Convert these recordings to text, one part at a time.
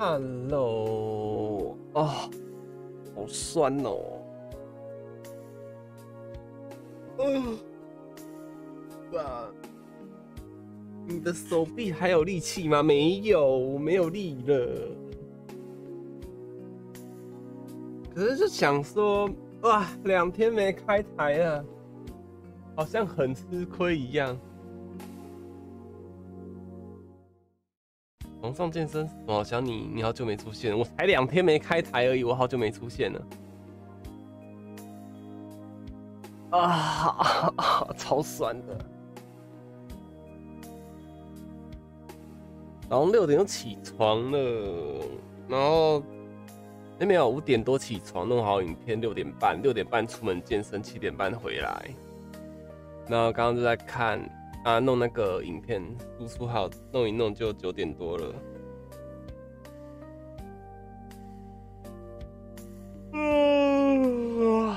饭喽！啊，好酸哦。嗯，爸，你的手臂还有力气吗？没有，没有力了。可是就想说，哇，两天没开台了，好像很吃亏一样。皇上健身，哦，想你，你好久没出现，我才两天没开台而已，我好久没出现了。啊，超酸的。然后六点就起床了，然后哎没有，五点多起床，弄好影片，六点半，六点半出门健身，七点半回来。然后刚刚就在看。啊，弄那个影片输出好，弄一弄就九点多了。嗯，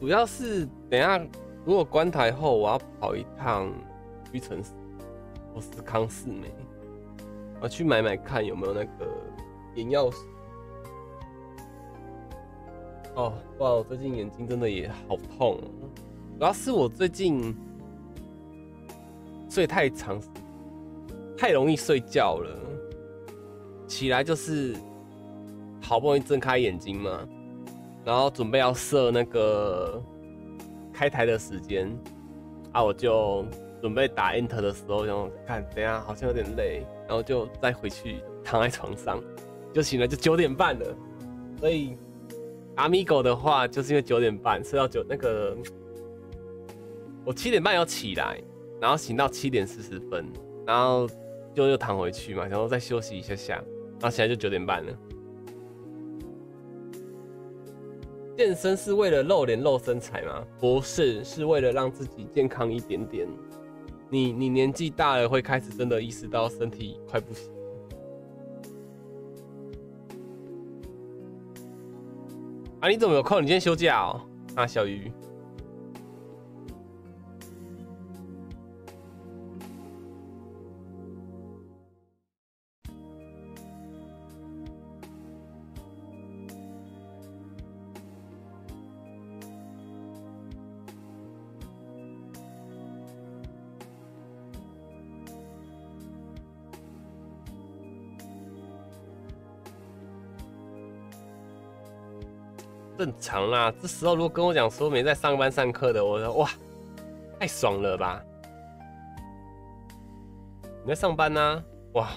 主要是等下如果关台后，我要跑一趟。屈臣氏或是康士美，我去买买看有没有那个眼药水。哦，哇，我最近眼睛真的也好痛，主要是我最近睡太长，太容易睡觉了，起来就是好不容易睁开眼睛嘛，然后准备要设那个开台的时间，啊，我就。准备打 enter 的时候，然后看，等下好像有点累，然后就再回去躺在床上，就醒了就九点半了。所以阿米狗的话，就是因为九点半睡到九那个，我七点半要起来，然后醒到七点四十分，然后就又躺回去嘛，然后再休息一下下，然后起来就九点半了。健身是为了露脸露身材吗？不是，是为了让自己健康一点点。你你年纪大了，会开始真的意识到身体快不行。啊，你怎么有空？你今天休假哦？啊，小鱼。正常啦，这时候如果跟我讲说没在上班上课的，我说哇，太爽了吧！你在上班呢？哇，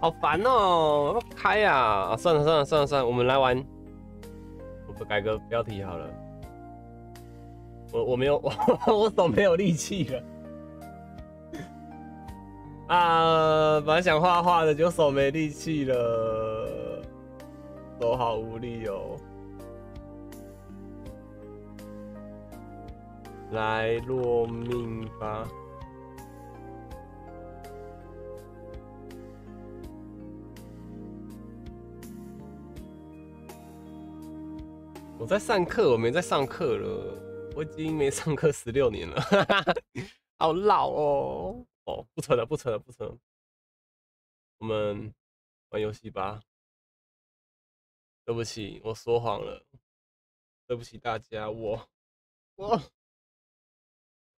好烦哦！要开呀！算了算了算了算了，我们来玩，我不改个标题好了。我我没有我 我手没有力气了。啊，本来想画画的，就手没力气了，手好无力哦。来落命吧！我在上课，我没在上课了，我已经没上课十六年了，好老哦。哦，不扯了，不扯了，不扯了。我们玩游戏吧。对不起，我说谎了。对不起大家，我我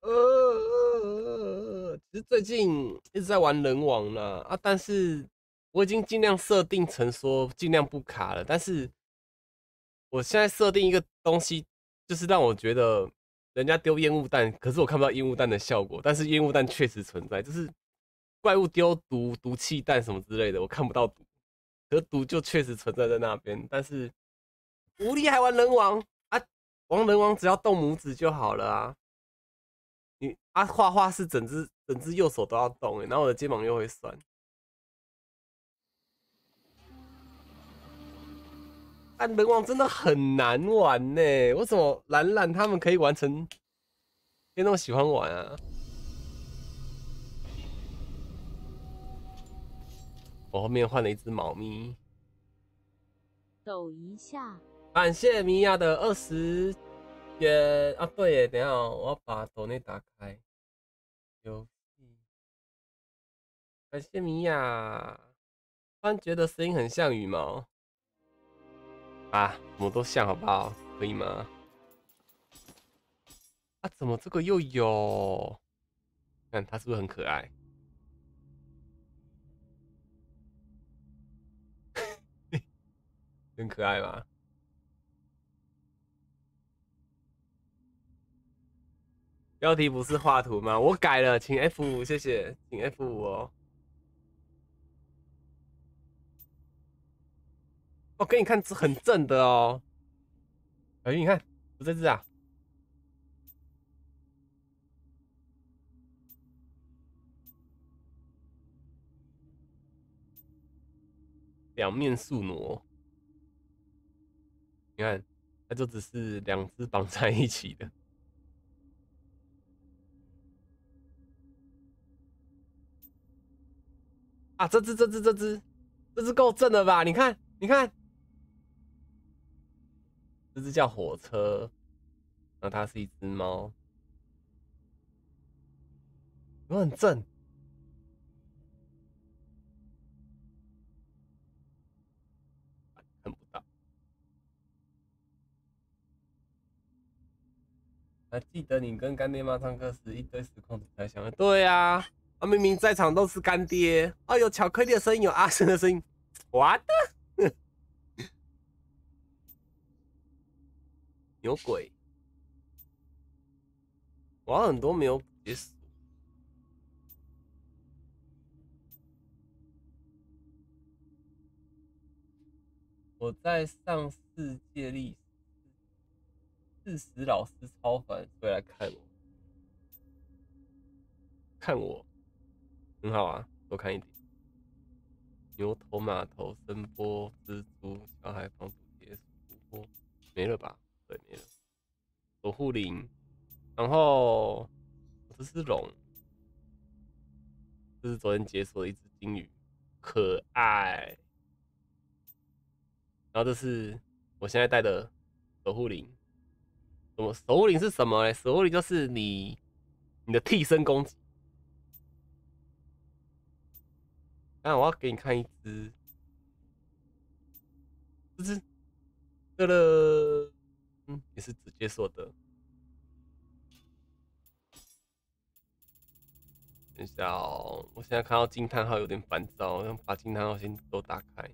呃，其实最近一直在玩人王呢啊，但是我已经尽量设定成说尽量不卡了。但是我现在设定一个东西，就是让我觉得。人家丢烟雾弹，可是我看不到烟雾弹的效果。但是烟雾弹确实存在，就是怪物丢毒毒气弹什么之类的，我看不到毒，可毒就确实存在在那边。但是无力还玩人王啊，玩人王只要动拇指就好了啊。你啊，画画是整只整只右手都要动哎，然后我的肩膀又会酸。但人王真的很难玩呢，为什么兰兰他们可以完成别那么喜欢玩啊！我后面换了一只猫咪，抖一下。感谢米娅的二十元啊！对耶，等下我要把抖内打开。游戏，感谢米娅。突然觉得声音很像羽毛啊，我们都像，好不好？可以吗？啊，怎么这个又有？看它是不是很可爱？很可爱吗？标题不是画图吗？我改了，请 F 五，谢谢，请 F 五哦。我给你看，很正的哦。哎，你看，不这只啊。两面宿傩，你看，它就只是两只绑在一起的。啊，这只，这只，这只，这只够正了吧？你看，你看，这只叫火车，那它是一只猫，有很正。还记得你跟干爹妈唱歌时一堆实况主才想？对呀，啊明明在场都是干爹，啊有巧克力的声音，有阿生的声音，我的，有鬼，我很多没有结束，我在上世界历史。四十老师超凡，所以来看我，看我很好啊，多看一点。牛头、马头、声波、蜘蛛、小海、防毒铁、琥珀，没了吧？对，没了。守护灵，然后这是龙，这是昨天解锁的一只金鱼，可爱。然后这是我现在带的守护灵。什么守护灵是什么嘞？守护灵就是你你的替身攻击。那我要给你看一只，这只，这个，嗯，也是直接说的。等一下哦，我现在看到惊叹号有点烦躁，我想把惊叹号先都打开。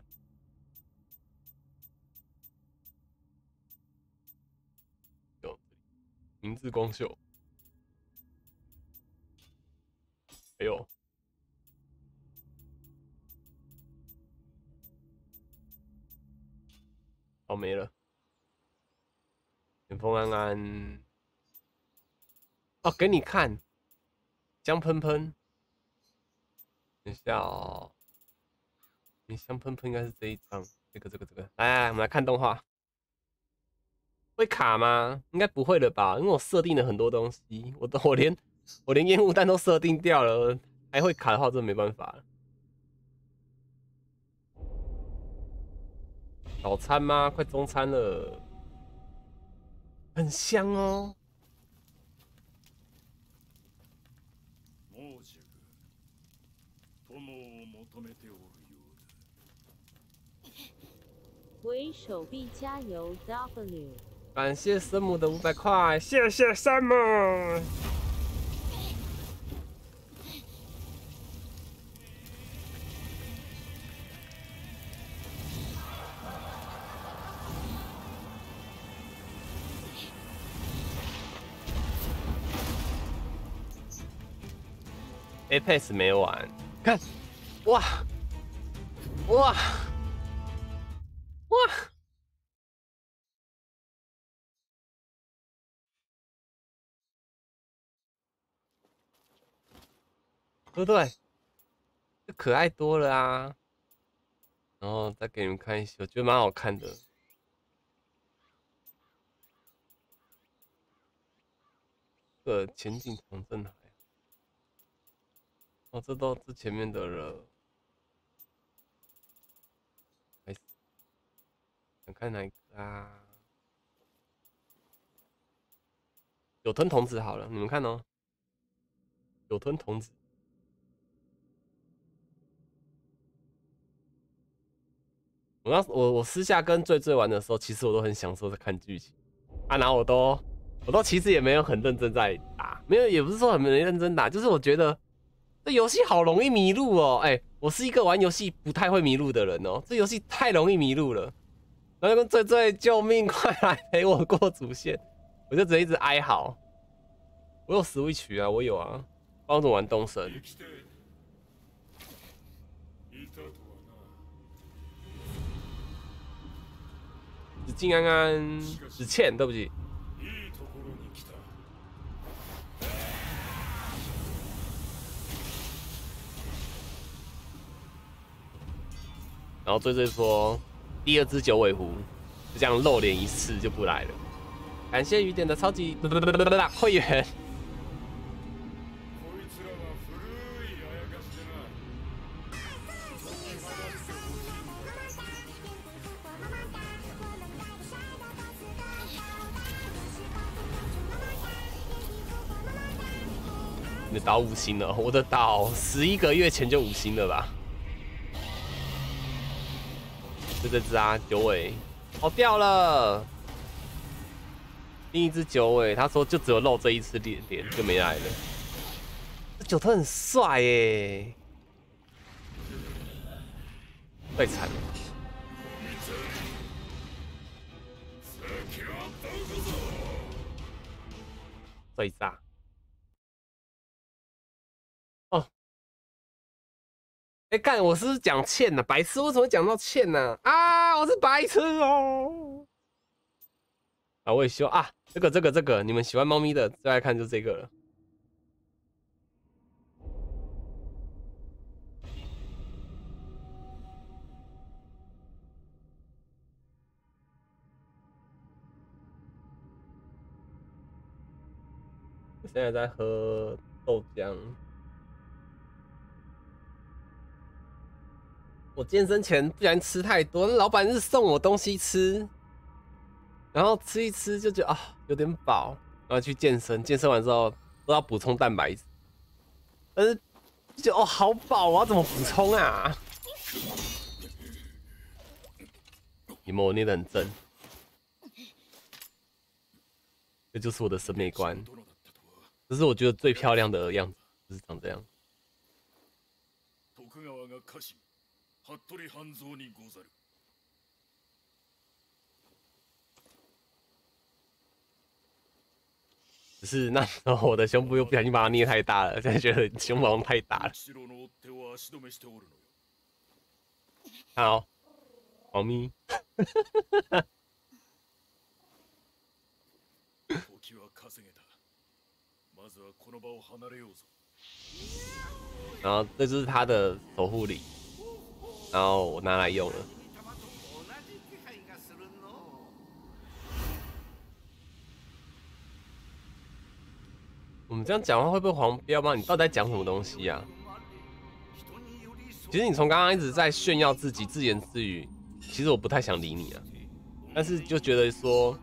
明治光秀，哎呦，好没了。远风安安，哦，给你看，香喷喷。等一下哦，你香喷喷应该是这一张，这个这个这个。来，我们来看动画。会卡吗？应该不会了吧，因为我设定了很多东西，我都我连我连烟雾弹都设定掉了，还会卡的话，真没办法了。早餐吗？快中餐了，很香哦。为手臂加油，W。感谢森姆的五百块，谢谢生母。Apex 没完，看，哇，哇，哇。对不对？就可爱多了啊！然后再给你们看一些，我觉得蛮好看的。个前景城镇海。哦，这都是前面的了。开始，想看哪一个啊？有吞童子好了，你们看哦。有吞童子。我刚我我私下跟醉醉玩的时候，其实我都很享受在看剧情啊，然后我都我都其实也没有很认真在打，没有也不是说很没认真打，就是我觉得这游戏好容易迷路哦，哎，我是一个玩游戏不太会迷路的人哦，这游戏太容易迷路了，然后跟醉醉救命，快来陪我过主线，我就只能一直哀嚎。我有 Switch 啊，我有啊，帮着玩东神。静安安，子倩，对不起。然后追追说，第二只九尾狐就这样露脸一次就不来了。感谢雨点的超级会员。你的岛五星了，我的岛十一个月前就五星了吧？就这只啊，九尾，哦掉了。另一只九尾，他说就只有露这一次脸脸就没来了。九头很帅耶，太惨了。最炸。哎，干！我是不是讲欠呢？白痴，为什么讲到欠呢？啊，我是白痴哦！啊，我也希望啊，这个、这个、这个，你们喜欢猫咪的最爱看就这个了。我现在在喝豆浆。我健身前不然吃太多，老板是送我东西吃，然后吃一吃就觉得啊有点饱，然后去健身，健身完之后都要补充蛋白质，但是就哦好饱，我要怎么补充啊？你们我捏的很正，这就是我的审美观，这是我觉得最漂亮的样子，就是长这样。服部半蔵にござる。只是那时候我的胸部又不小心把它捏太大了，现在觉得胸毛太大了。好，猫咪。然后这就是他的守护礼。 然后我拿来用了。我们这样讲话会不会黄标吗？你到底在讲什么东西呀？其实你从刚刚一直在炫耀自己，自言自语。其实我不太想理你啊，但是就觉得说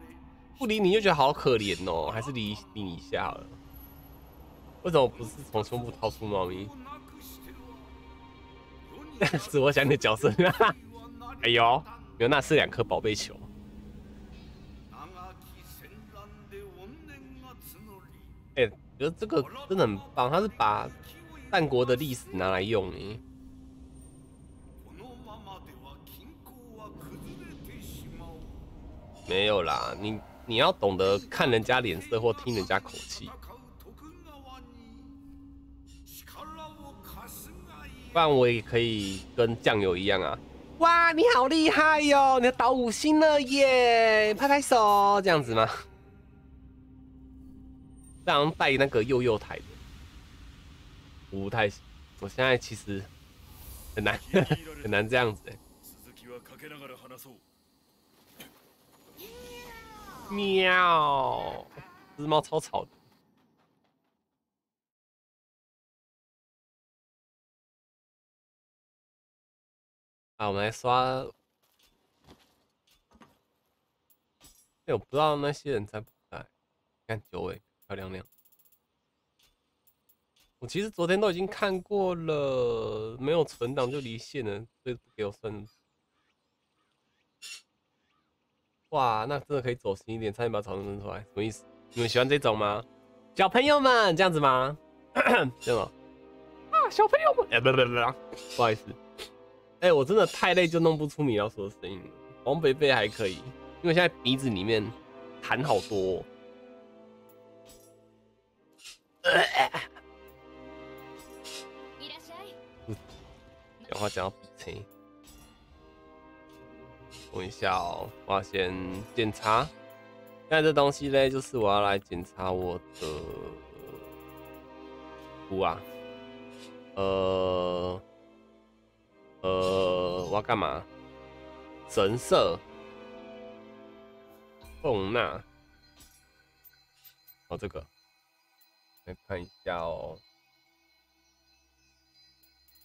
不理你，又觉得好可怜哦，还是理你一下好了。为什么不是从胸部掏出猫咪？是我想你的角色，哎呦，原来是两颗宝贝球。哎，觉得这个真的很棒，他是把战国的历史拿来用呢。没有啦，你你要懂得看人家脸色或听人家口气。不然我也可以跟酱油一样啊！哇，你好厉害哟！你要倒五星了耶！拍拍手，这样子吗？这样带那个幼幼台的，不太行。我现在其实很难 很难这样子。喵，这只猫超吵的。啊，我们来刷。哎，我不知道那些人在不在。看九尾漂亮亮。我其实昨天都已经看过了，没有存档就离线了，所以不给我算。哇，那真的可以走心一点，差点把草扔出来，什么意思？你们喜欢这种吗？小朋友们这样子吗？这样吗？啊，小朋友们，不不不，不好意思。哎，我真的太累，就弄不出米老鼠的声音。王贝贝还可以，因为现在鼻子里面痰好多。讲话讲到鼻青。等一下哦，我要先检查。现在这东西嘞，就是我要来检查我的图啊。呃呃，我要干嘛？神社凤娜，哦，这个来看一下哦。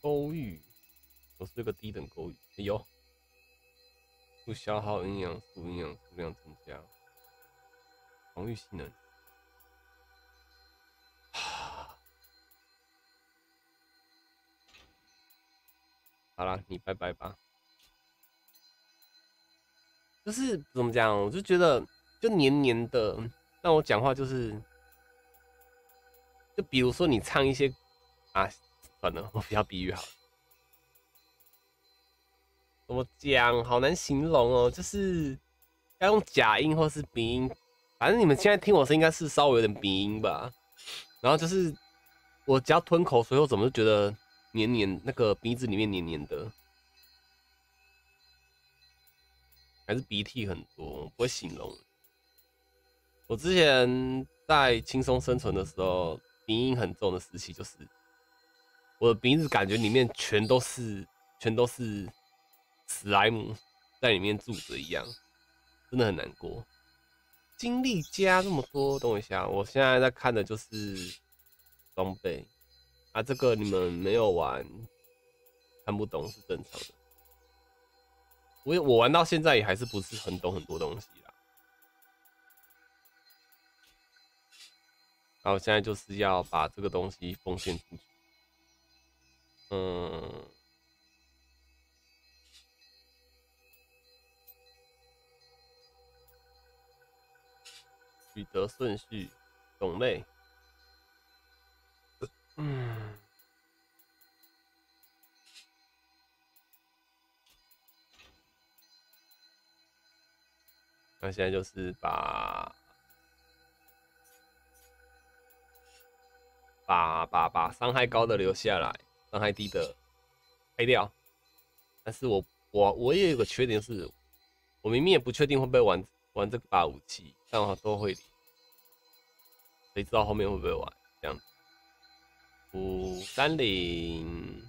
勾玉，我是个低等勾玉，哎呦。不消耗营养素，营养数量增加，防御性能。好了，你拜拜吧。就是怎么讲，我就觉得就黏黏的，让我讲话就是，就比如说你唱一些啊，算了，我不要比喻好。怎么讲？好难形容哦，就是要用假音或是鼻音，反正你们现在听我声应该是稍微有点鼻音吧。然后就是我只要吞口水，我怎么就觉得黏黏，那个鼻子里面黏黏的，还是鼻涕很多，不会形容。我之前在轻松生存的时候，鼻音很重的时期，就是我的鼻子感觉里面全都是，全都是。史莱姆在里面住着一样，真的很难过。精力加这么多，等我一下，我现在在看的就是装备啊。这个你们没有玩，看不懂是正常的。我我玩到现在也还是不是很懂很多东西啦。然后现在就是要把这个东西奉献出去。嗯。取得顺序，种类。嗯，那现在就是把把把把伤害高的留下来，伤害低的黑掉。但是我我我也有个缺点是，我明明也不确定会不会玩玩这把武器。但我都会，谁知道后面会不会玩？五三零，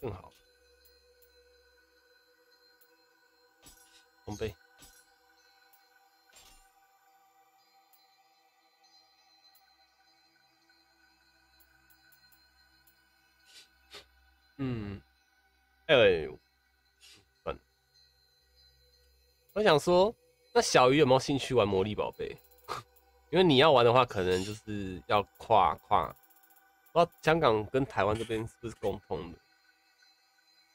更好，装备。嗯，哎，算我想说，那小鱼有没有兴趣玩魔力宝贝？因为你要玩的话，可能就是要跨跨，不知道香港跟台湾这边是不是共通的？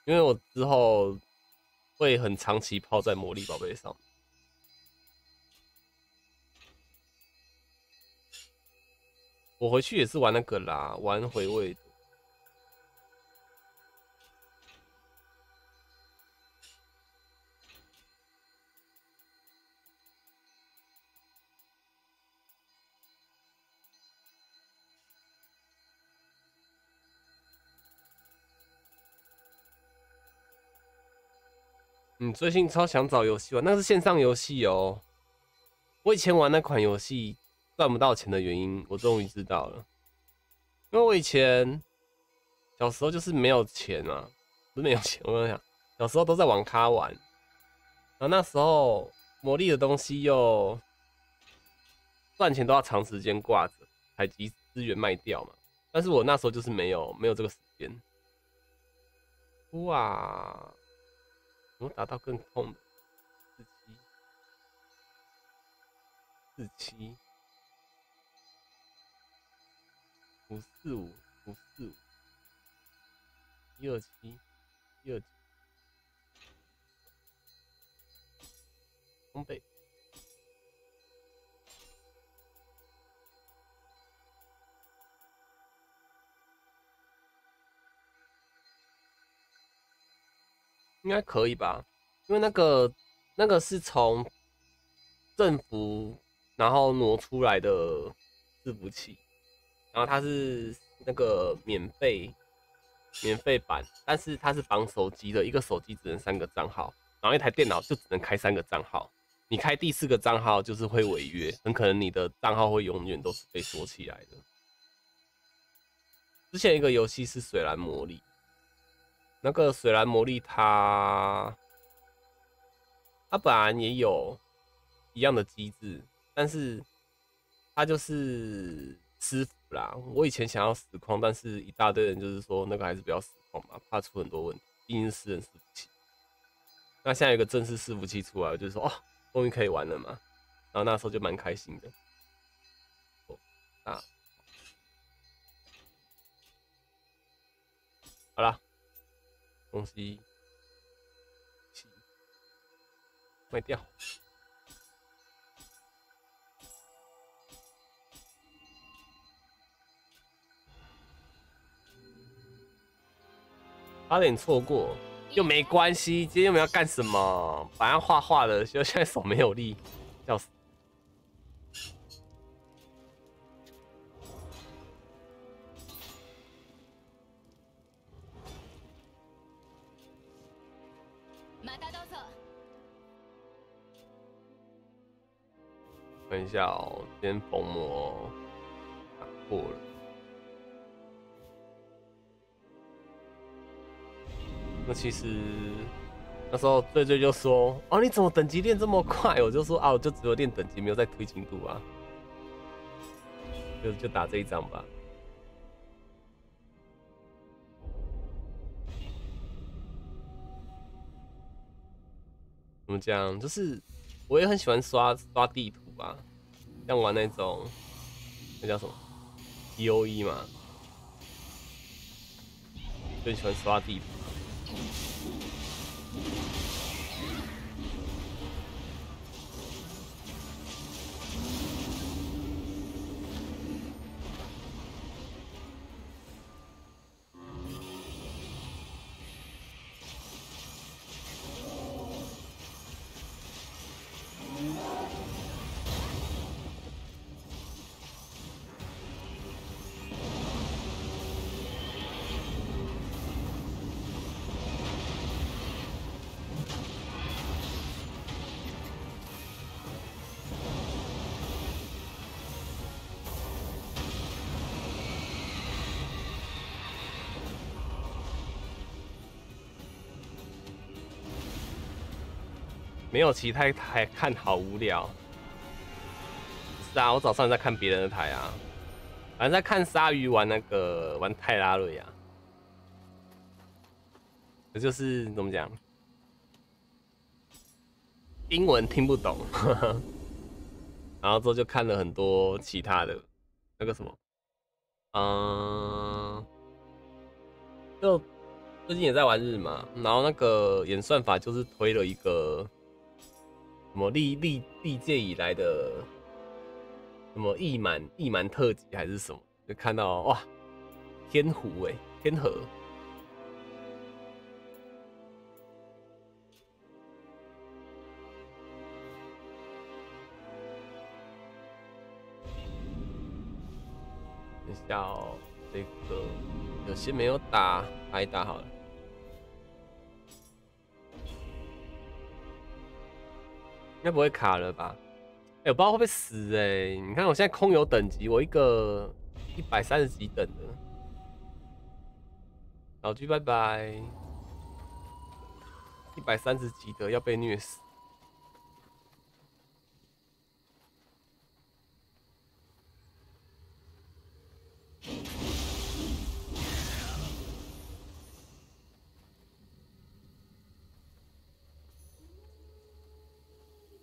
因为我之后会很长期泡在魔力宝贝上。我回去也是玩那个啦，玩回味。你最近超想找游戏玩，那是线上游戏哦。我以前玩那款游戏赚不到钱的原因，我终于知道了。因为我以前小时候就是没有钱啊，不是没有钱。我跟你讲，小时候都在网咖玩，然后那时候魔力的东西又赚钱都要长时间挂着，采集资源卖掉嘛。但是我那时候就是没有没有这个时间。哇，怎么打到更痛的？四七，四七，五四五，五四五，一二七，一二七，装备。应该可以吧，因为那个那个是从政府然后挪出来的伺服器，然后它是那个免费免费版，但是它是绑手机的，一个手机只能三个账号，然后一台电脑就只能开三个账号，你开第四个账号就是会违约，很可能你的账号会永远都是被锁起来的。之前一个游戏是水蓝魔力。那个水蓝魔力，它它本来也有一样的机制，但是它就是吃服啦。我以前想要实况，但是一大堆人就是说那个还是不要实况吧，怕出很多问题，毕竟是私人伺服器。那现在有个正式伺服器出来，我就说哦，终于可以玩了嘛。然后那时候就蛮开心的。哦啊，好了。东西卖掉，差点错过又没关系。今天我们要干什么？本来画画的，就现在手没有力，笑死。一下哦，先封膜打破了。那其实那时候醉醉就说：“哦，你怎么等级练这么快？”我就说：“啊，我就只有练等级，没有在推进度啊。”就就打这一张吧。怎么讲？就是我也很喜欢刷刷地图。吧，像玩那种，那叫什么，T O E 嘛，最喜欢刷地图。没有其他台看好无聊。是啊，我早上在看别人的台啊，反正在看鲨鱼玩那个玩泰拉瑞啊。这就是怎么讲，英文听不懂，然后之后就看了很多其他的，那个什么，嗯，就最近也在玩日嘛，然后那个演算法就是推了一个。什么历历历届以来的什么亿满亿满特辑还是什么？就看到哇，天湖哎，天河。等下这个有些没有打，打一打好了。应该不会卡了吧？哎我不知道会不会死哎你看我现在空有等级我一个一百三十级等的。老朱拜拜一百三十级的要被虐死。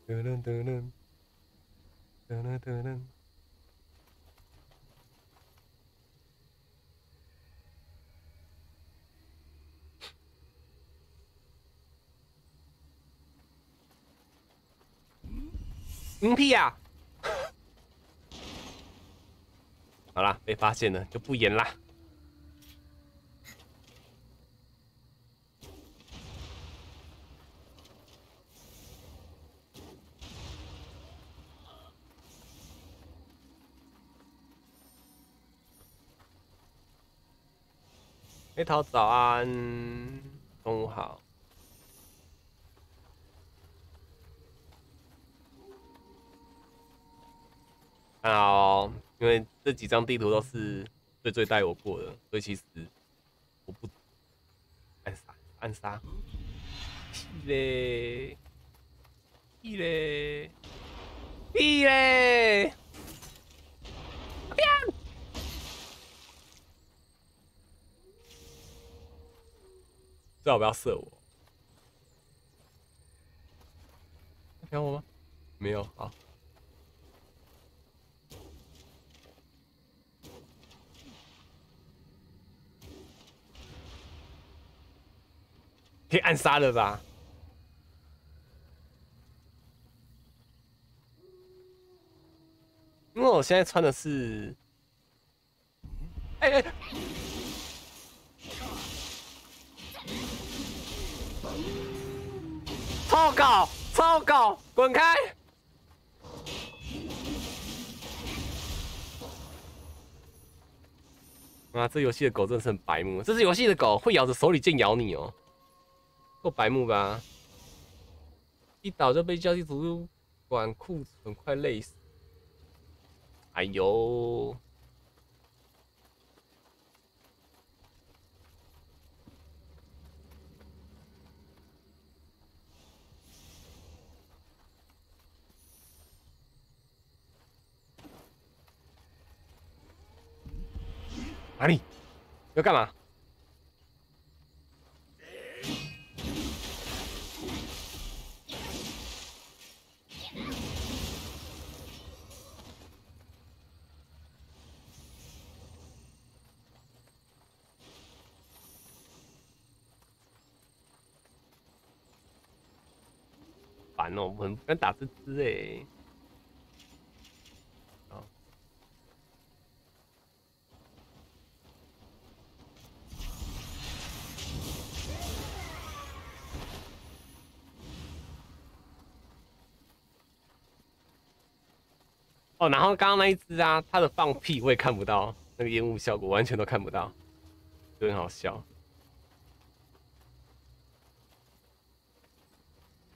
噔噔噔噔噔噔噔噔。嗯，屁呀。好啦，被发现了，就不演啦。黑桃早安，中午好。看好哦，因为这几张地图都是最最带我过的，所以其实我不暗杀暗杀，屁嘞屁嘞屁嘞！最好不要射我。要我吗？没有，好。可以暗杀了吧？因为我现在穿的是，哎、哎、超搞超搞，滚开！啊，这游戏的狗真的是很白目。这是游戏的狗，会咬着手里剑咬你哦。够白目吧？一倒就被交际图书馆库存，快累死！哎呦！哪里？要干嘛？烦哦，我们不敢打这只哎。哦，然后刚刚那一只啊，它的放屁我也看不到，那个烟雾效果完全都看不到，就很好笑。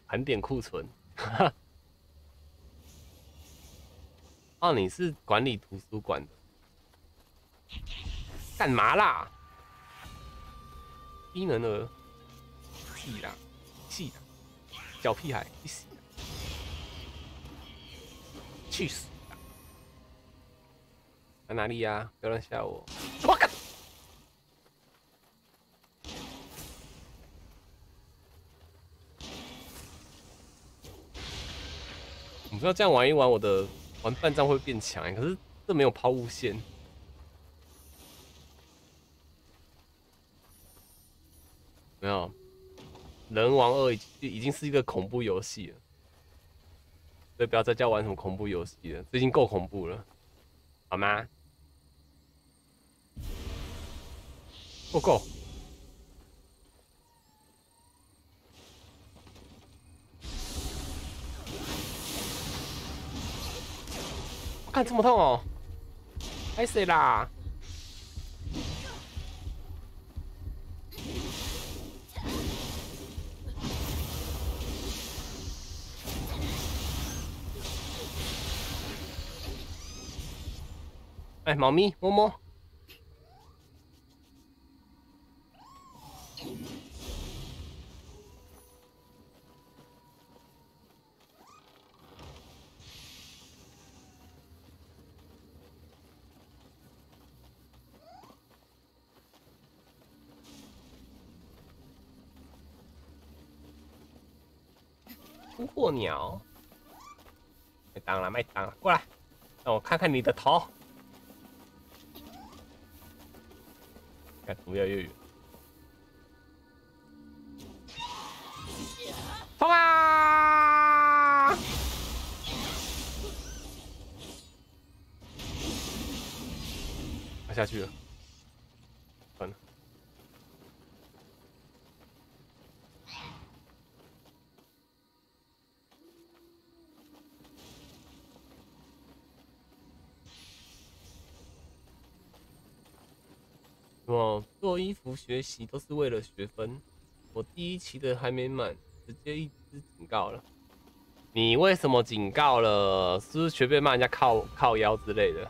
盘点库存。哦，你是管理图书馆的，干嘛啦？低能儿，屁啦，气啦，小屁孩，去死！去死！在哪里呀、不要乱吓我！我靠！我不知道这样玩一玩，我的玩半张会变强欸，可是这没有抛物线。没有，人王二已经已经是一个恐怖游戏了，所以不要再叫玩什么恐怖游戏了，这已经够恐怖了，好吗？够够。我看这么痛哦，拍谁啦？哎，猫咪摸摸。突破鸟，当了，麦当了，过来，让我看看你的头。看，不要越远。冲啊！他下去了，算了。我做衣服学习都是为了学分，我第一期的还没满，直接一支警告了。你为什么警告了？是不是随便骂人家靠靠腰之类的？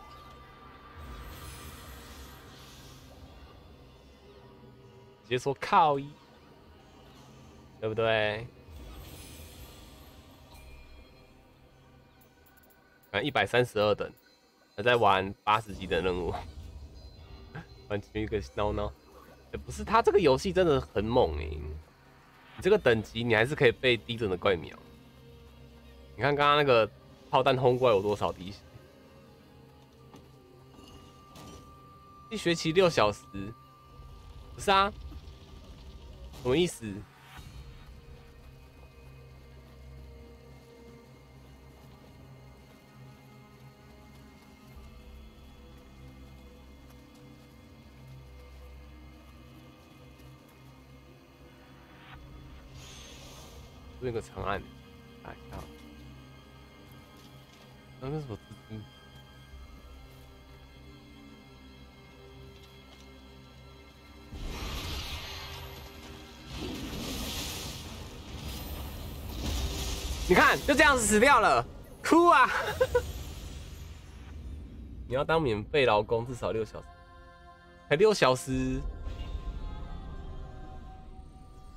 直接说靠一，对不对？啊，一百三十二等，还在玩八十级的任务。完全一个闹闹，不是，他这个游戏真的很猛哎！你这个等级，你还是可以被低等的怪秒。你看刚刚那个炮弹轰过来有多少滴血？一学期六小时，不是啊？什么意思？那个长按，哎呀，那是什么资金？你看，就这样子死掉了，哭啊！你要当免费劳工，至少六小时，才六小时，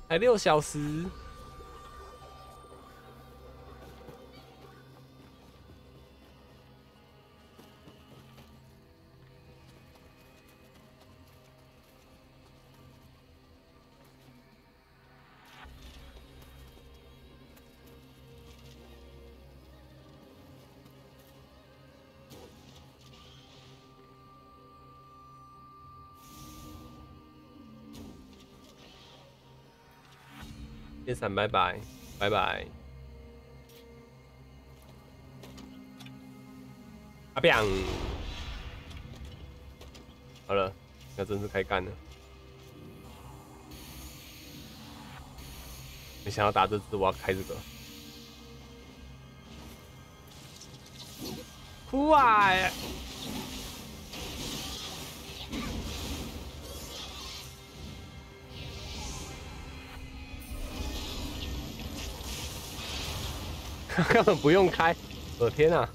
才六小时。先闪，拜拜，拜拜。阿彪，好了，要正式开干了。没想到打这次我要开这个，哭啊！根本不用开，我的天啊！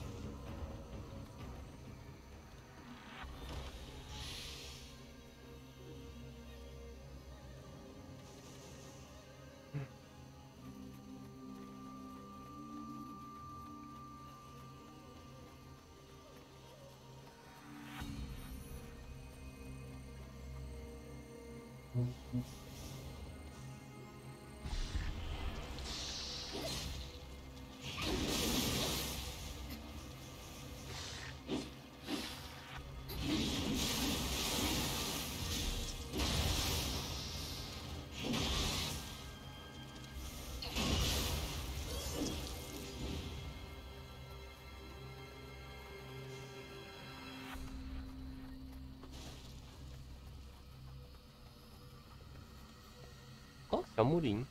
小木林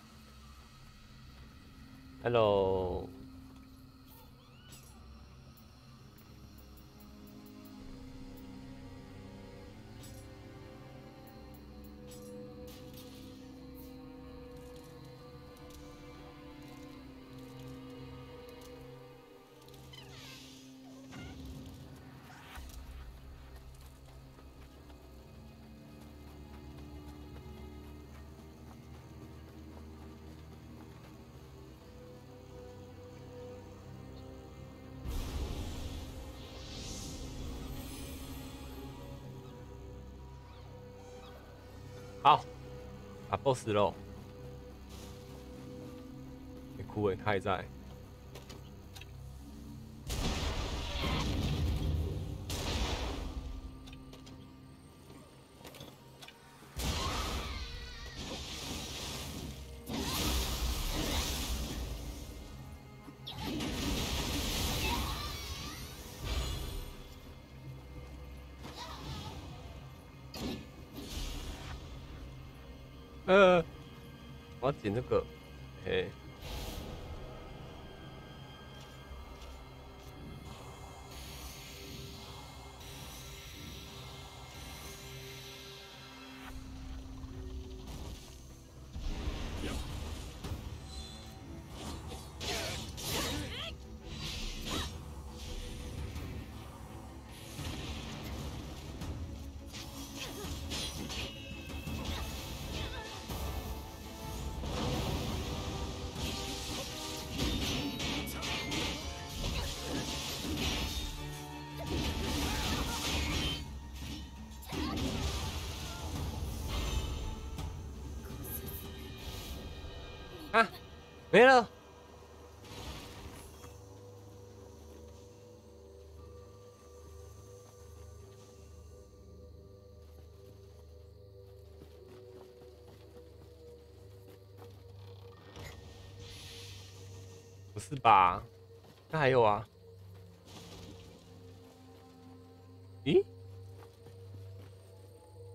，Hello。Boss 喽！别哭哎，他还在。我要捡这个，没了。不是吧？那还有啊？咦？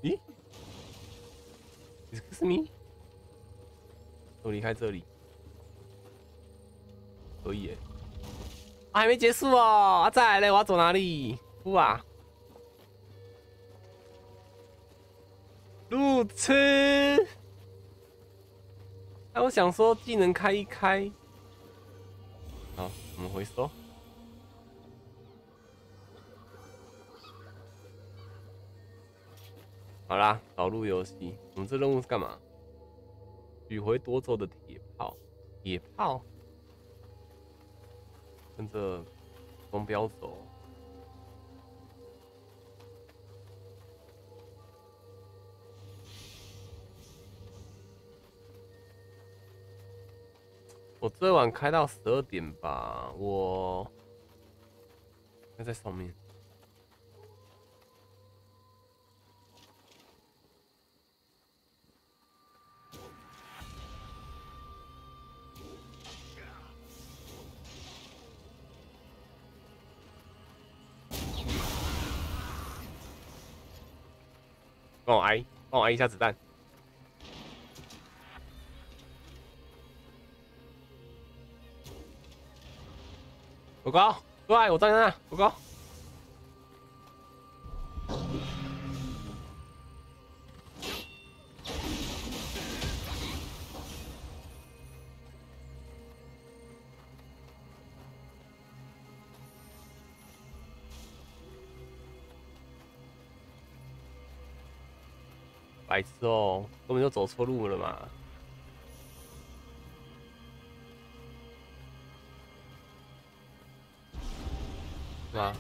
咦？Excuse me？我离开这里，还没结束哦，啊，再来嘞！我要走哪里？不啊！路痴！哎，我想说技能开一开。好，我们回收。好啦，导入游戏。我们这任务是干嘛？取回夺走的铁炮，铁炮，跟着光标走。我最晚开到十二点吧，我还在上面。帮我挨，帮我挨一下子弹。狗狗，对，我站在那，狗狗。白痴哦，根本就走错路了嘛！是吧？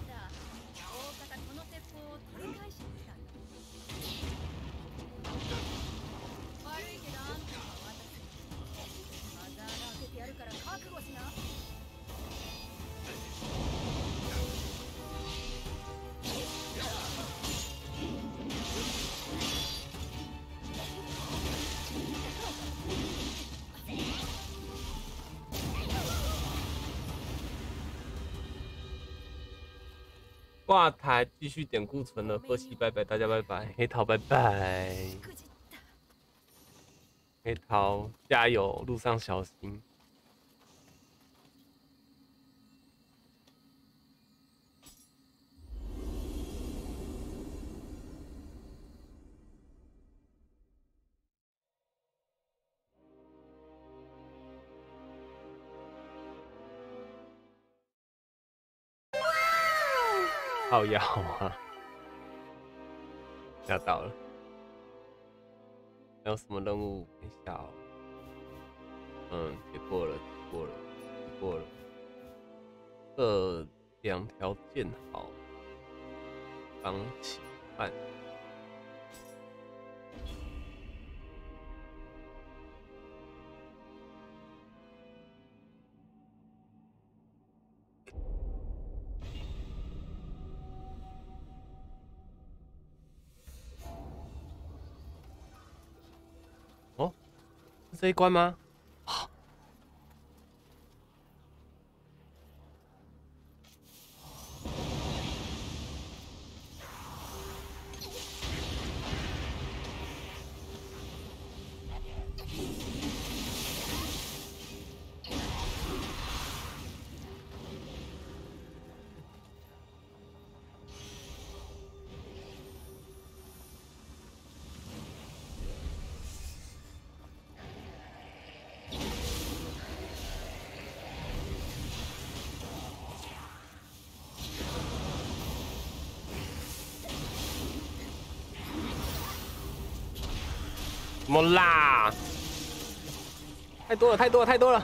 挂台继续点库存了，波西拜拜，大家拜拜，黑桃拜拜，黑桃加油，路上小心。靠药啊！吓到了。还有什么任务？没下哦。嗯，解过了，过了，过了。这两条剑好，刚起半。这一关吗？么啦？太多了，太多了，太多了！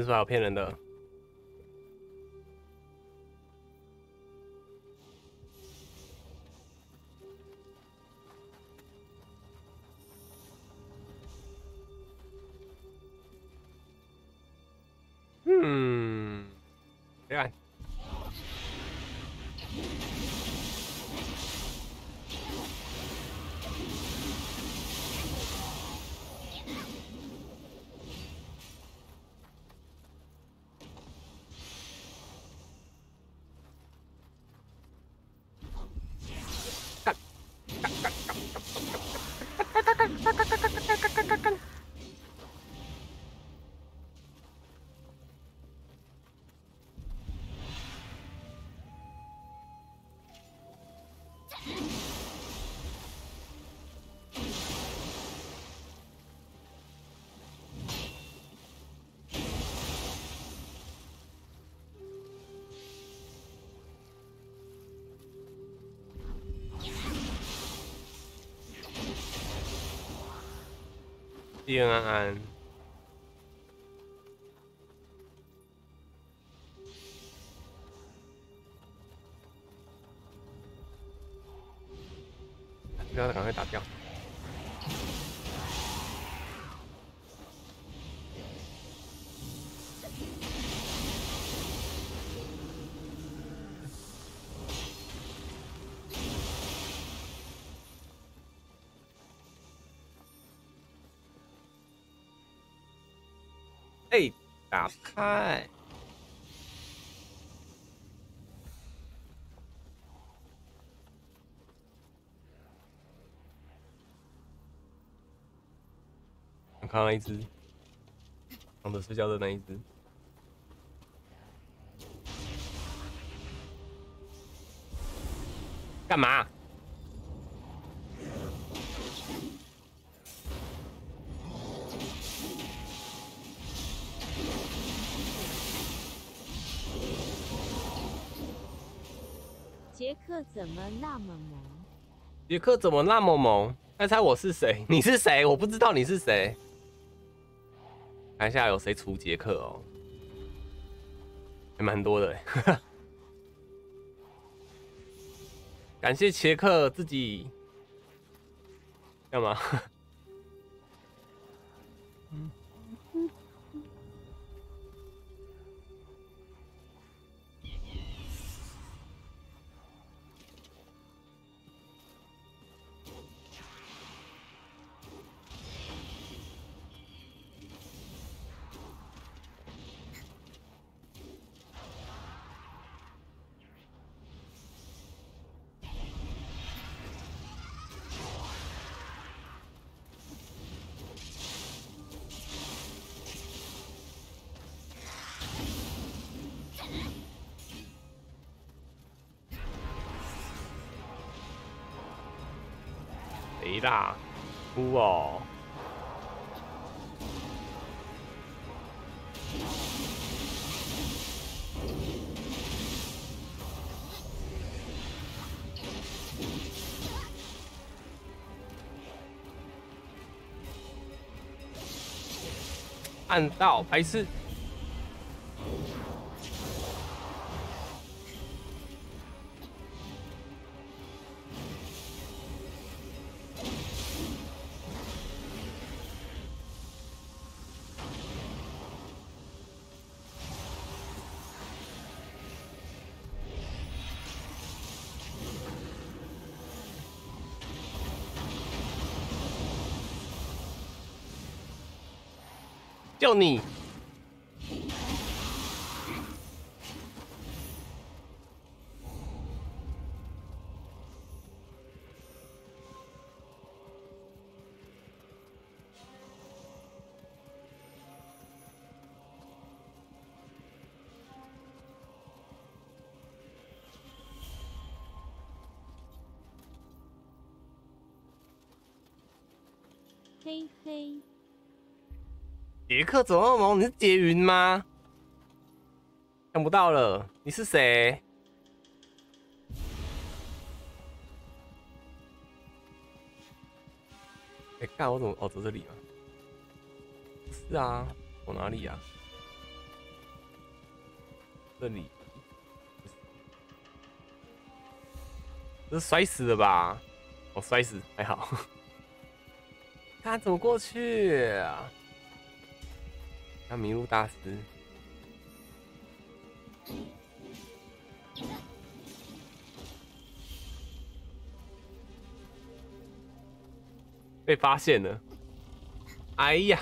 这边说还有骗人的。Ito yung aan. 开！我看到一只，躺着睡觉的那一只。干嘛？怎么那么萌？杰克怎么那么萌？猜猜我是谁？你是谁？我不知道你是谁。看一下有谁除杰克哦，还蛮多的。感谢杰克自己干嘛？谁啦？哭哦！按到白痴。你。克怎么那么萌？你是杰云吗？看不到了，你是谁？哎、干我怎么哦走这里啊？是啊，我哪里啊？这里，这是摔死了吧？我、摔死还好。看怎么过去啊？那迷路大师，被发现了！哎呀，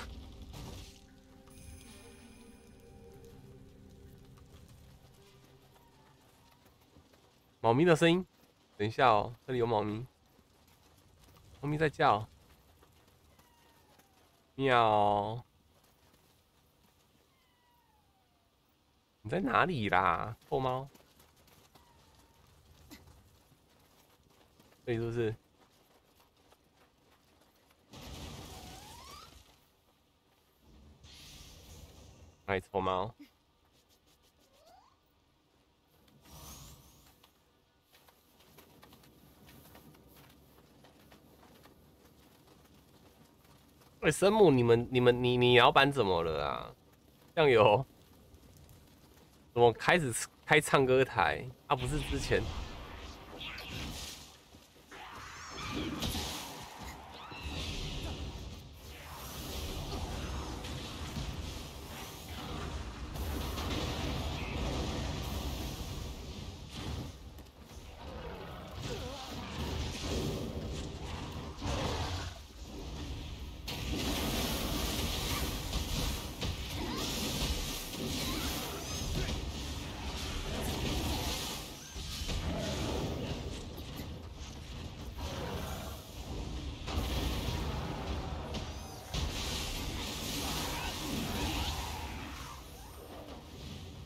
猫咪的声音，等一下哦，这里有猫咪，猫咪在叫。喵，在哪里啦，臭猫？所以是不是？哪里臭猫？哎，生母，你们、你们、你、你老板怎么了啊？酱油，怎么开始开唱歌台？啊，不是之前。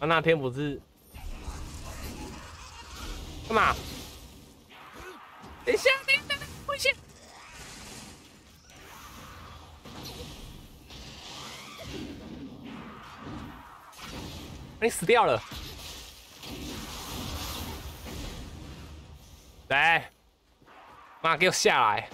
他那天不是干嘛？等一下，等一下，危险！你死掉了！来，妈，给我下来！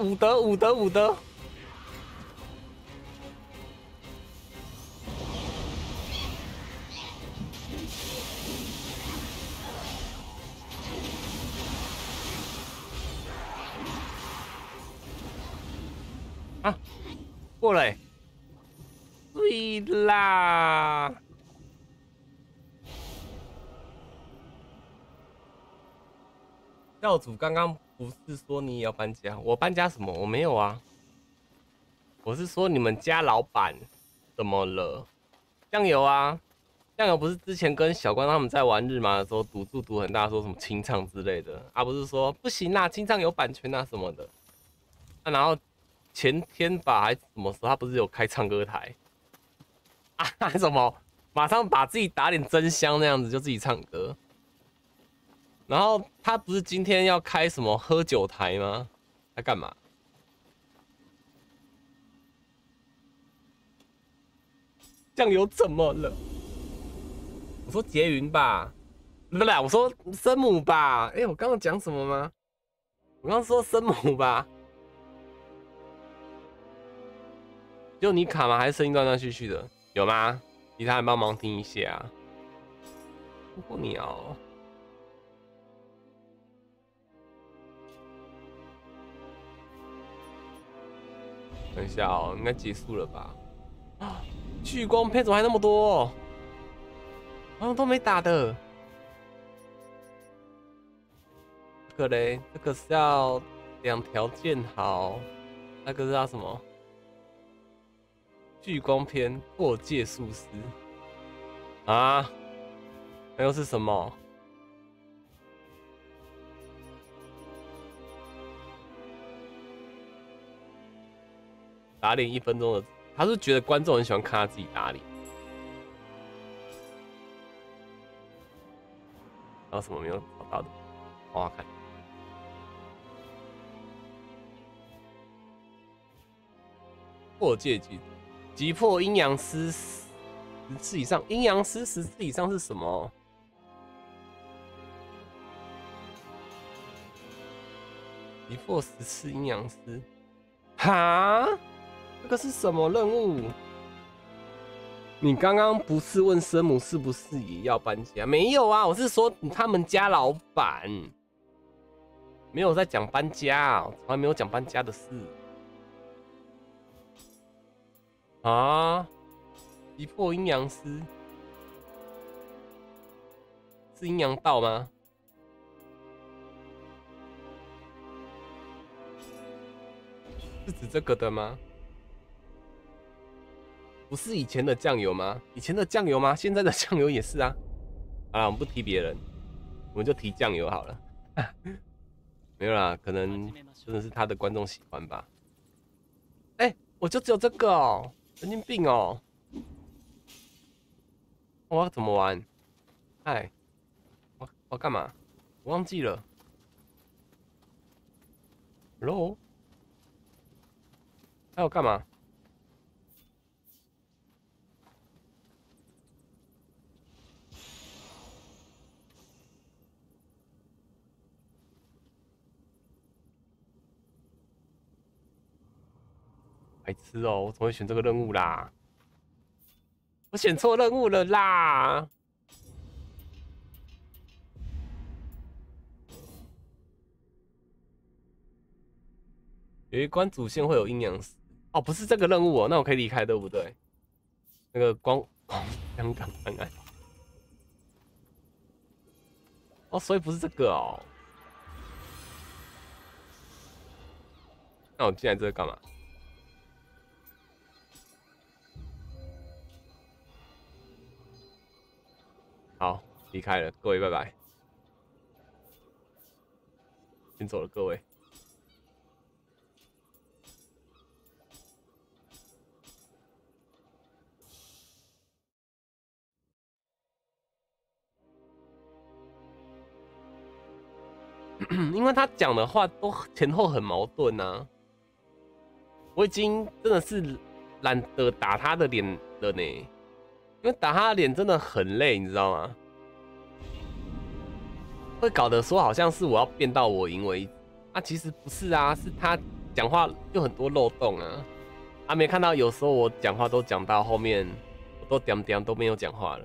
五！德五德五德！啊，过来！对啦！教主刚刚不是说你也要搬家？我搬家什么？我没有啊。我是说你们家老板怎么了？酱油啊，酱油不是之前跟小关他们在玩日麻的时候赌注赌很大，说什么清唱之类的啊？不是说不行啦，清唱有版权啊什么的。啊，然后前天吧还什么时候，他不是有开唱歌台 啊？什么？马上把自己打点真香那样子就自己唱歌。然后他不是今天要开什么喝酒台吗？他干嘛？酱油怎么了？我说杰云吧，不是，我说生母吧。哎、我刚刚讲什么吗？我刚刚说生母吧。就你卡吗？还是声音断断续续的？有吗？其他人帮忙听一下啊。不过鸟，等一下哦，应该结束了吧？啊，聚光片怎么还那么多？好像都没打的。这个嘞，这个是要两条剑好，那个是要什么？聚光片破戒术师啊？那又是什么？打脸一分钟的，他是觉得观众很喜欢看他自己打脸。还有什么没有找到的？好好看。破戒技，急破阴阳师十次以上。阴阳师十次以上是什么？击破十次阴阳师？哈？这个是什么任务？你刚刚不是问生母是不是也要搬家？没有啊，我是说他们家老板，没有在讲搬家，从来没有讲搬家的事。啊！击破阴阳师是阴阳道吗？是指这个的吗？不是以前的酱油吗？以前的酱油吗？现在的酱油也是啊。啊，我们不提别人，我们就提酱油好了。没有啦，可能真的是他的观众喜欢吧。哎，我就只有这个哦，神经病哦！我要怎么玩？哎，我我干嘛？我忘记了。Hello？还要干嘛？白痴哦！我怎么会选这个任务啦？我选错任务了啦！有一关主线会有阴阳师哦，不是这个任务哦，那我可以离开对不对？那个光光香港办案哦，所以不是这个哦。那我进来这个干嘛？离开了，各位拜拜，先走了，各位。因为他讲的话都前后很矛盾呐，我已经真的是懒得打他的脸了呢。因为打他的脸真的很累，你知道吗？会搞得说好像是我要变到我赢为止，啊，其实不是啊，是他讲话就很多漏洞啊。啊，没看到有时候我讲话都讲到后面，我都点点都没有讲话了，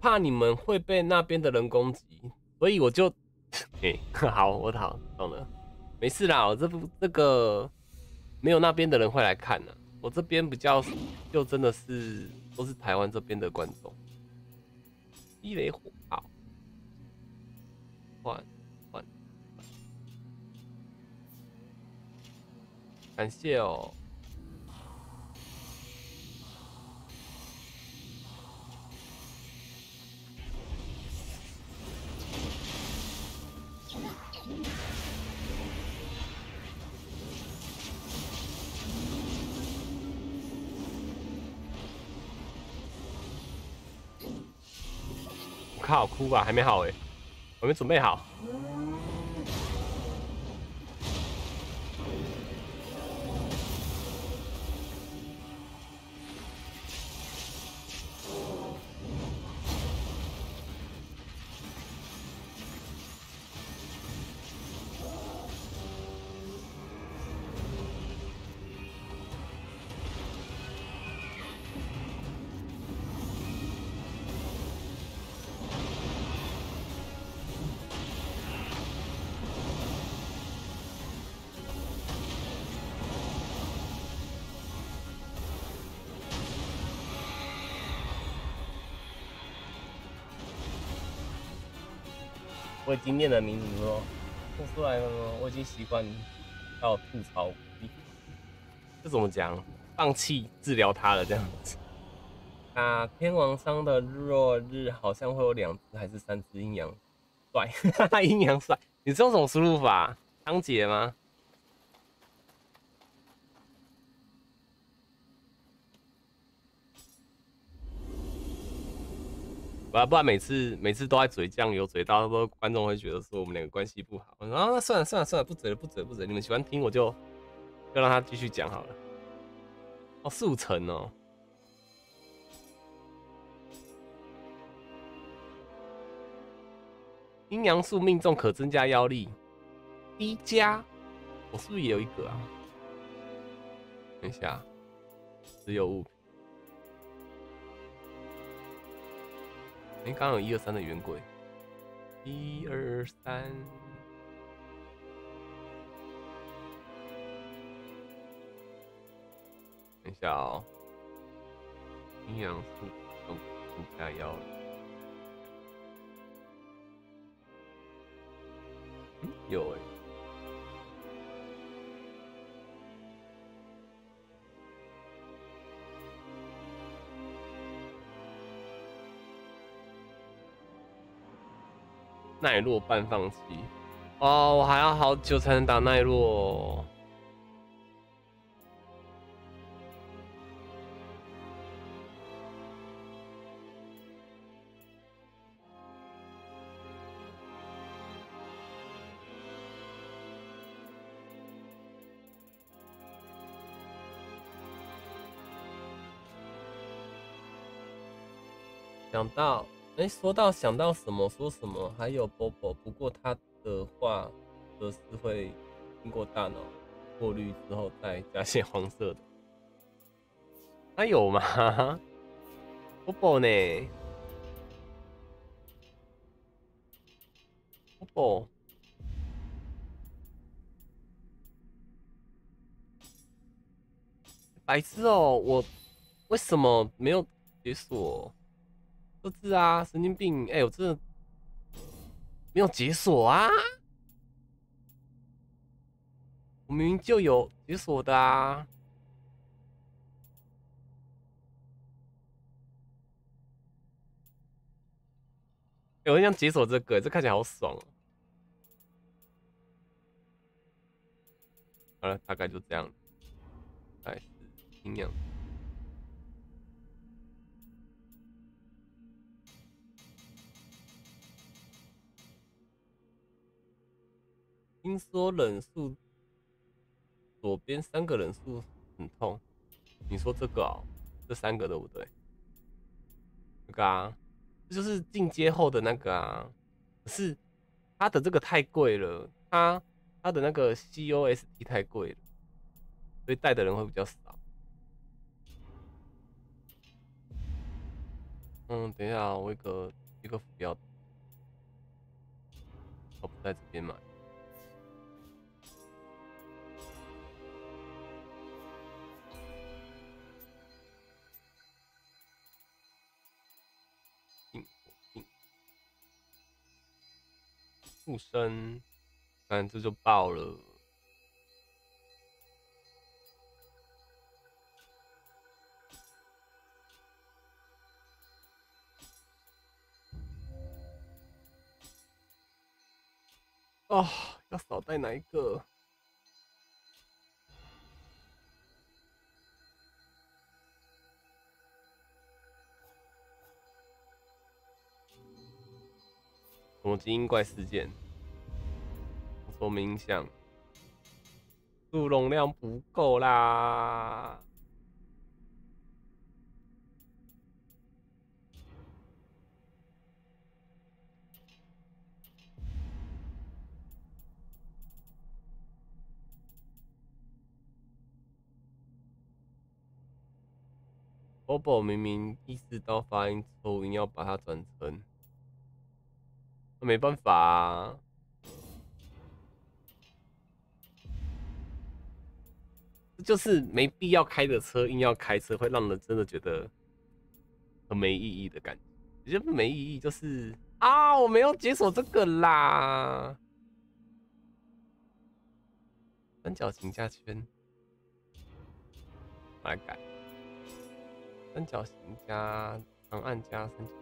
怕你们会被那边的人攻击，所以我就，嘿，好，我好懂了，没事啦，我这部这个没有那边的人会来看呢。我这边比较，就真的是都是台湾这边的观众。一尾火好，换换，感谢哦。好哭吧，还没好哎，我没准备好。经验的名字说吐出来了吗？我已经习惯要吐槽，这怎么讲？放弃治疗他了这样子。啊，天王商的落日好像会有两只还是三只阴阳帅？阴阳帅，你是用什么输入法？仓颉吗？不然不然每次每次都在嘴酱油嘴到，不观众会觉得说我们两个关系不好。我说啊，那算了算了算了，不嘴了不嘴了不嘴，你们喜欢听我就就让他继续讲好了。哦，速成哦。阴阳术命中可增加妖力，B 加，我是不是也有一个啊？等一下，只有物品。哎，刚有一二三的圆轨，一二三，等一下哦，阴阳术中增加妖力。有哎，奈落半放弃哦，我还要好久才能打奈落。想到，哎，说到想到什么说什么，还有 Bobo，不过他的话则是会经过大脑过滤之后再加些黄色的。他有吗？Bobo 呢？Bobo，白痴哦，我为什么没有解锁？设置啊，神经病！哎，我真的没有解锁啊，我明明就有解锁的啊。有人想解锁这个，这看起来好爽哦。好了，大概就这样。哎，营养。听说忍术左边三个忍术很痛，你说这个哦，这三个对不对？这个啊，这就是进阶后的那个啊，可是他的这个太贵了，他他的那个 COST 太贵了，所以带的人会比较少。嗯，等一下，我一个一个浮标，我不在这边买。附身，看这就爆了！哦，要少带哪一个？什么基因怪事件？说冥想，速容量不够啦。Bobo 明明意识到发音错误，要把它转成。没办法啊，就是没必要开的车硬要开车，会让人真的觉得很没意义的感觉。我觉得没意义，就是啊，我没有解锁这个啦。三角形加圈，来改。三角形加长按加三角。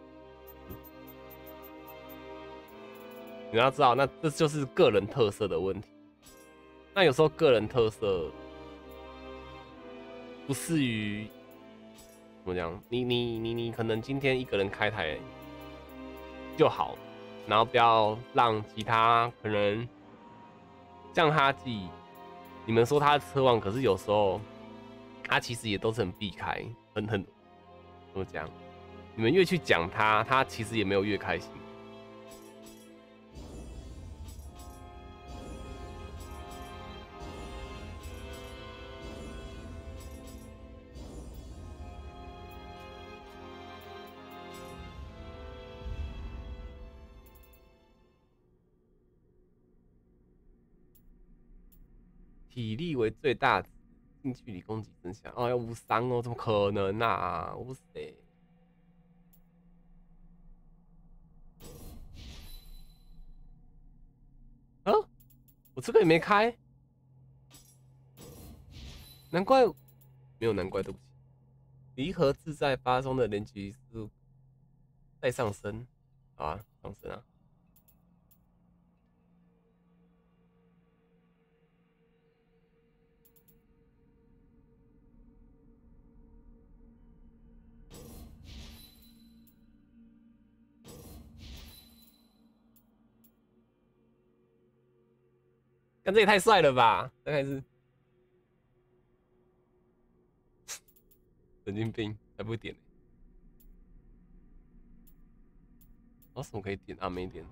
你要知道，那这就是个人特色的问题。那有时候个人特色不适于怎么讲？你你你你可能今天一个人开台就好，然后不要让其他可能像他自己，你们说他车王，可是有时候他其实也都是很避开，很很怎么讲？你们越去讲他，他其实也没有越开心。体力为最大，近距离攻击增强。哦，要无伤哦，怎么可能啊？哇塞！啊，我这个也没开，难怪没有难怪，对不起。离合自在发送的连击速再上升，啊，上升啊！这也太帅了吧！这还是神经病，还不会点？哦，什么可以点啊？没点。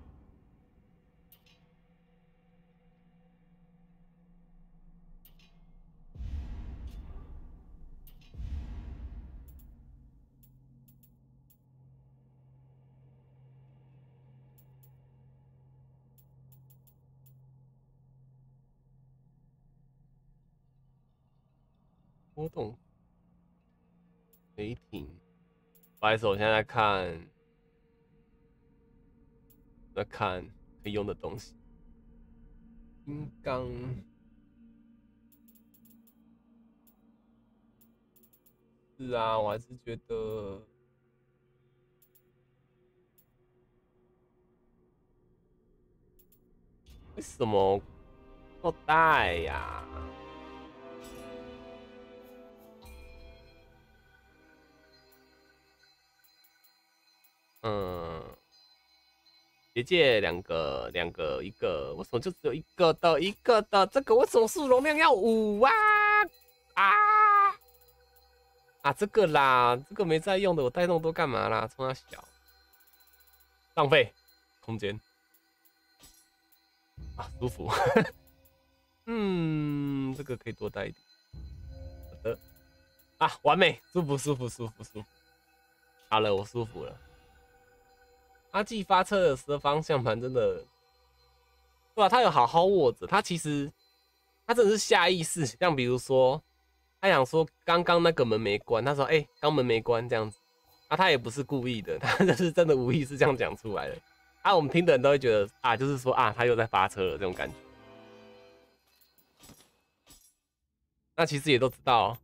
波动，雷霆，不好意思，我现在看，在看可以用的东西。金刚，是啊，我还是觉得，为什么不带呀？嗯，结界两个，两个，一个，为什么就只有一个的？一个的，这个为什么是容量要五啊？啊啊，这个啦，这个没在用的，我带那么多干嘛啦？冲它小，浪费空间啊，舒服。嗯，这个可以多带一点。好的，啊，完美，舒服，舒服，舒服，舒服。好了，我舒服了。阿纪发车的时候，方向盘真的，对吧？他有好好握着，他其实他真的是下意识，像比如说，他想说刚刚那个门没关，他说哎，刚门没关这样子，啊，他也不是故意的，他就 是真的无意识这样讲出来的。啊，我们听的人都会觉得啊，就是说啊，他又在发车了这种感觉。那其实也都知道，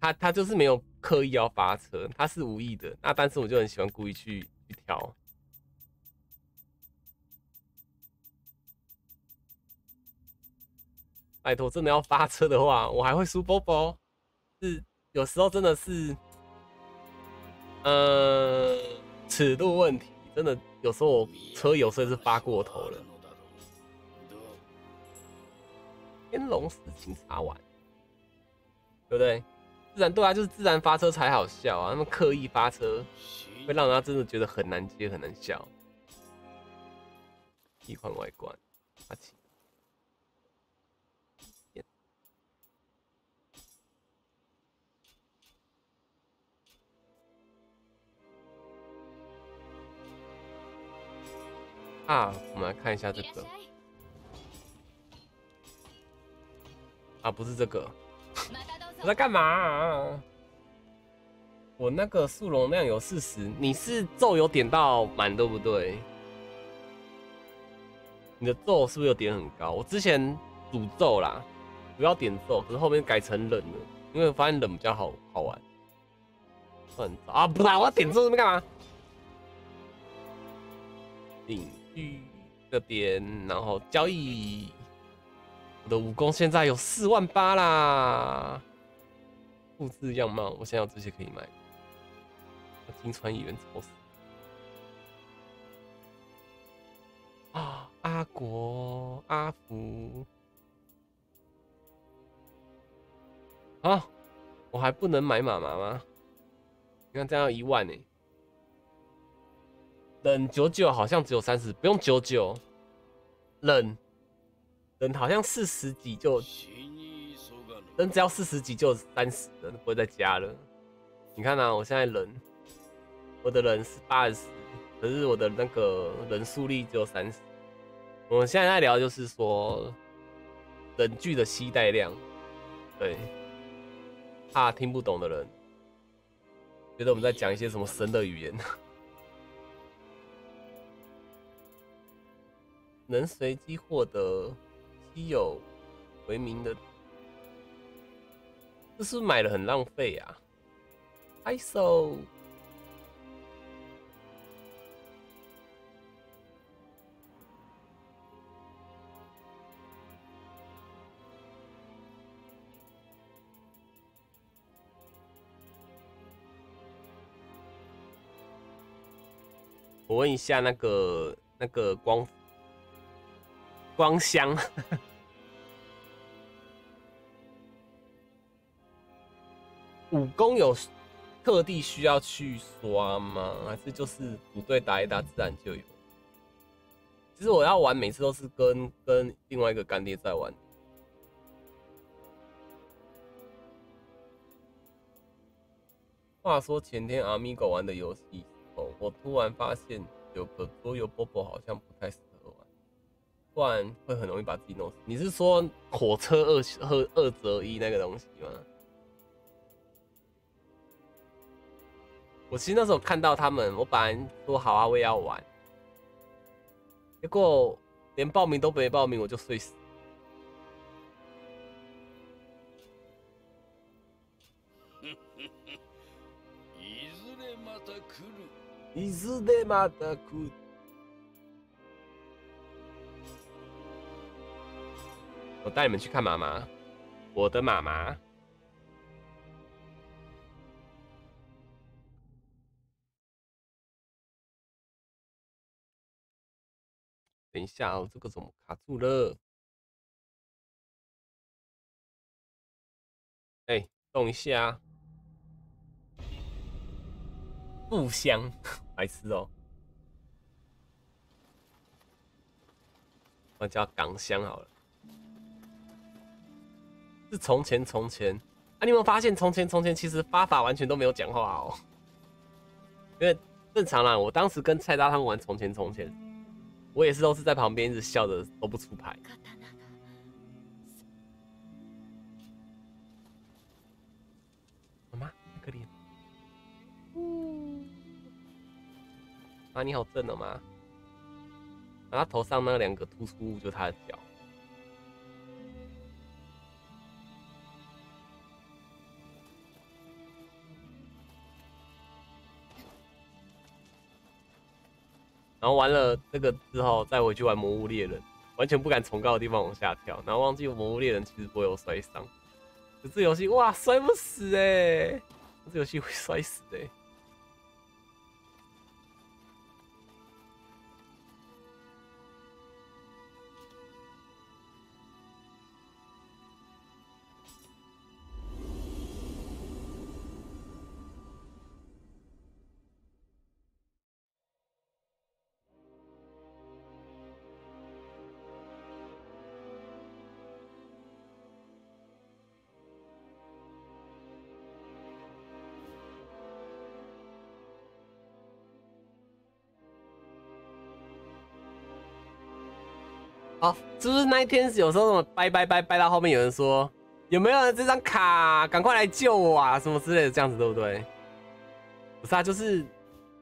他他就是没有刻意要发车，他是无意的。那但是我就很喜欢故意去去挑。拜托，真的要发车的话，我还会输波波。是有时候真的是，呃，尺度问题，真的有时候我车有时候是发过头了。天龙死情查完，对不对？自然对啊，就是自然发车才好笑啊。他们刻意发车，会让人家真的觉得很难接，很难笑。替换外观，阿奇。啊，我们来看一下这个。啊，不是这个。我 在干嘛？我那个速容量有四十，你是咒有点到满对不对？你的咒是不是有点很高？我之前诅咒啦，不要点咒，可是后面改成冷了，因为我发现冷比较好好玩。算啊，不啦，我要点咒这边干嘛？领域这边，然后交易。我的武功现在有四万八啦！复制样貌，我现在有这些可以买。金川议员抽死啊！阿国阿福啊！我还不能买妈妈吗？你看这样要一万呢。冷九九好像只有三十，不用九九。冷。冷好像四十几就，冷只要四十几就三十了，不会再加了。你看啊，我现在冷，我的人是八十，可是我的那个人数力只有三十。我们现在在聊就是说，冷剧的期待量，对，怕听不懂的人，觉得我们在讲一些什么神的语言。能随机获得。稀有为名的，这是是买了很浪费啊！ISO，我问一下那个那个光。光香，武功有特地需要去刷吗？还是就是组队打一打，自然就有？其实我要玩，每次都是跟跟另外一个干爹在玩。话说前天阿米狗玩的游戏哦，我突然发现有个桌游波波好像不太。不然会很容易把自己弄死。你是说火车二二二折一那个东西吗？我其实那时候看到他们，我本来说好啊，我也要玩，结果连报名都没报名，我就睡死。いずれまた来る。 我带你们去看妈妈，我的妈妈。等一下哦，这个怎么卡住了？哎，动一下。不香，白痴哦。我叫港香好了。是从前从前啊！你有没有发现从前从前其实发法完全都没有讲话哦？因为正常啦，我当时跟蔡大汤玩从前从前，我也是都是在旁边一直笑着都不出牌。妈妈，可怜。嗯。啊，你好正的吗？他头上那两个突出物就是他的脚。然后玩了这个之后，再回去玩魔物猎人，完全不敢从高的地方往下跳。然后忘记魔物猎人其实不会有摔伤，这游戏哇摔不死哎，这游戏会摔死哎。好，是不是那一天有时候什么拜拜拜拜到后面有人说有没有人这张卡赶快来救我啊什么之类的这样子对不对？不是啊，就是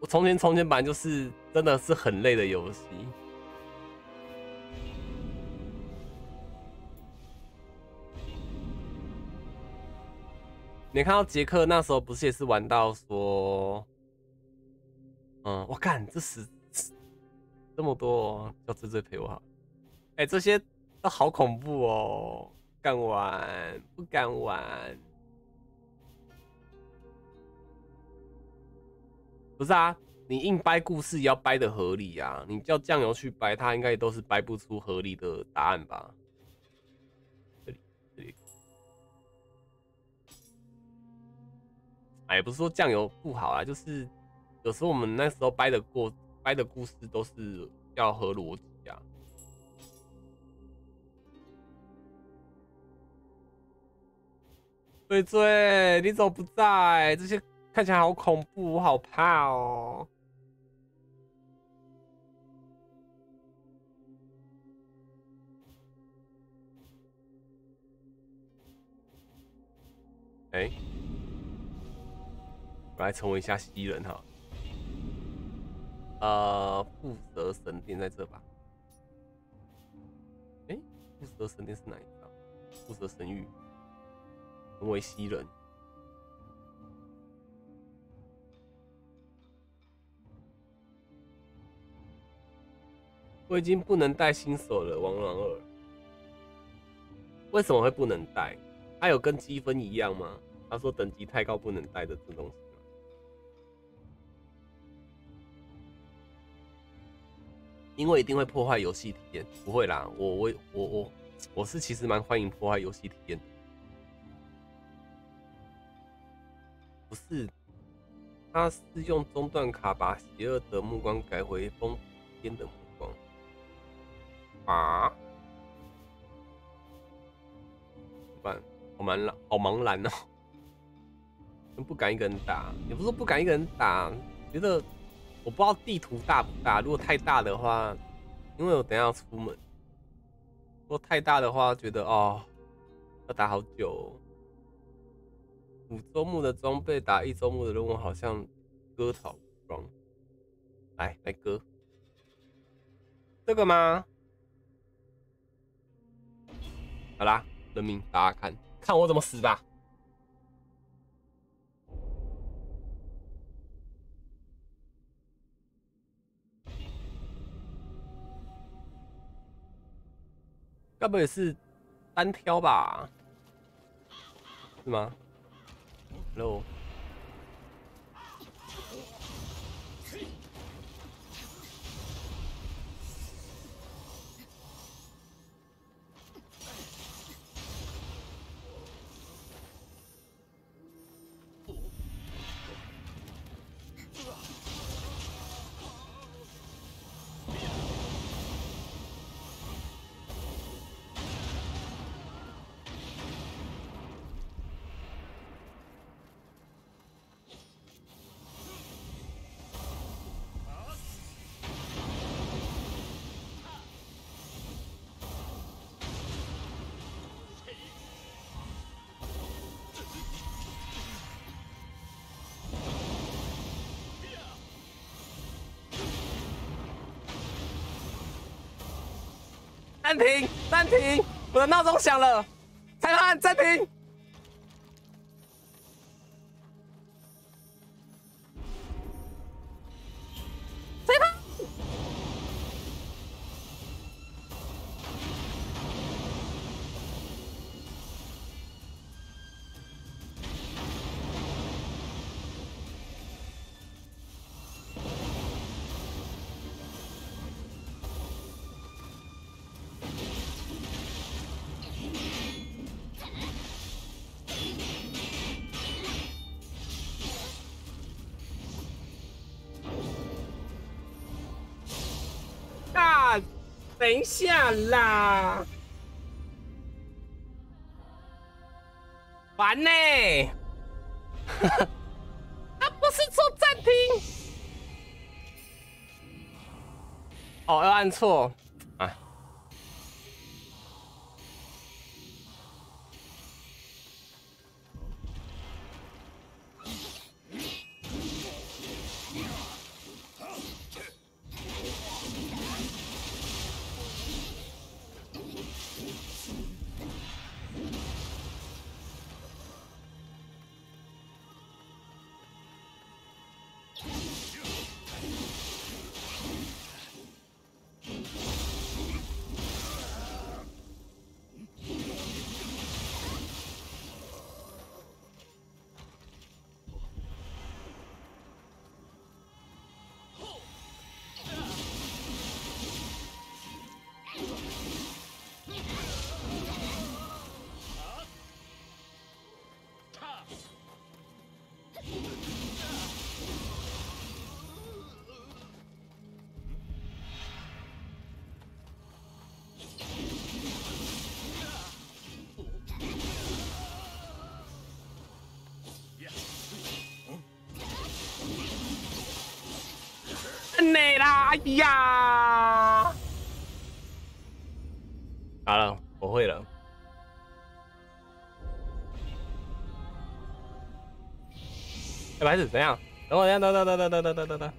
我从前从前版就是真的是很累的游戏。你看到杰克那时候不是也是玩到说，嗯，我干这十这么多要最最陪我好。哎，这些都好恐怖哦，敢玩不敢玩？不是啊，你硬掰故事也要掰的合理啊，你叫酱油去掰，他应该也都是掰不出合理的答案吧？哎，不是说酱油不好啊，就是有时候我们那时候掰的过掰的故事都是要合逻辑啊。对对，你怎么不在？这些看起来好恐怖，我好怕哦。哎。我来成为一下西人哈，呃，负责神殿在这吧？哎，负责神殿是哪一张？负责神域，成为西人。我已经不能带新手了，王狼二。为什么会不能带？他有跟积分一样吗？他说等级太高不能带的这东西。因为一定会破坏游戏体验，不会啦，我我我我我是其实蛮欢迎破坏游戏体验的，不是，他是用中断卡把邪恶的目光改回疯癫的目光，啊？怎么办？好茫然，好茫然哦，不敢一个人打，也不是不敢一个人打，觉得。我不知道地图大不大，如果太大的话，因为我等下要出门。如果太大的话，觉得哦，要打好久。五周目的装备打一周目的任务，好像割草装。来来割，这个吗？好啦，人民大家看看我怎么死吧。该不会是单挑吧？是吗？Hello。暂停，暂停！我的闹钟响了，裁判暂停。等一下啦！烦呢！他 不是说暂停？哦，要按错。哎呀！好了，我会了。哎，白子怎样？等我一下，等等等等等等等等等。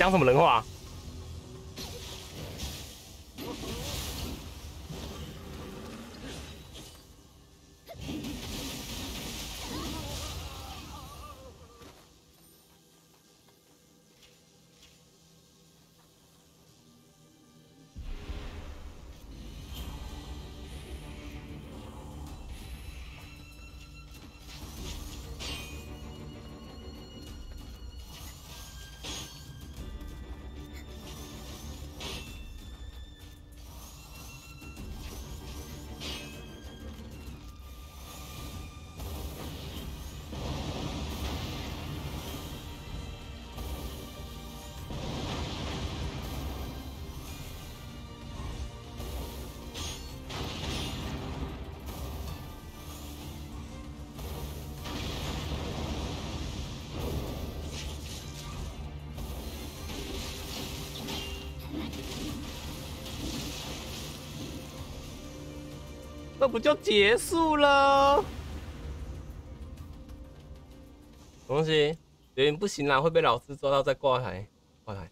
讲什么人话？不就结束了？东西，有点不行啦，会被老师抓到再挂台，挂台。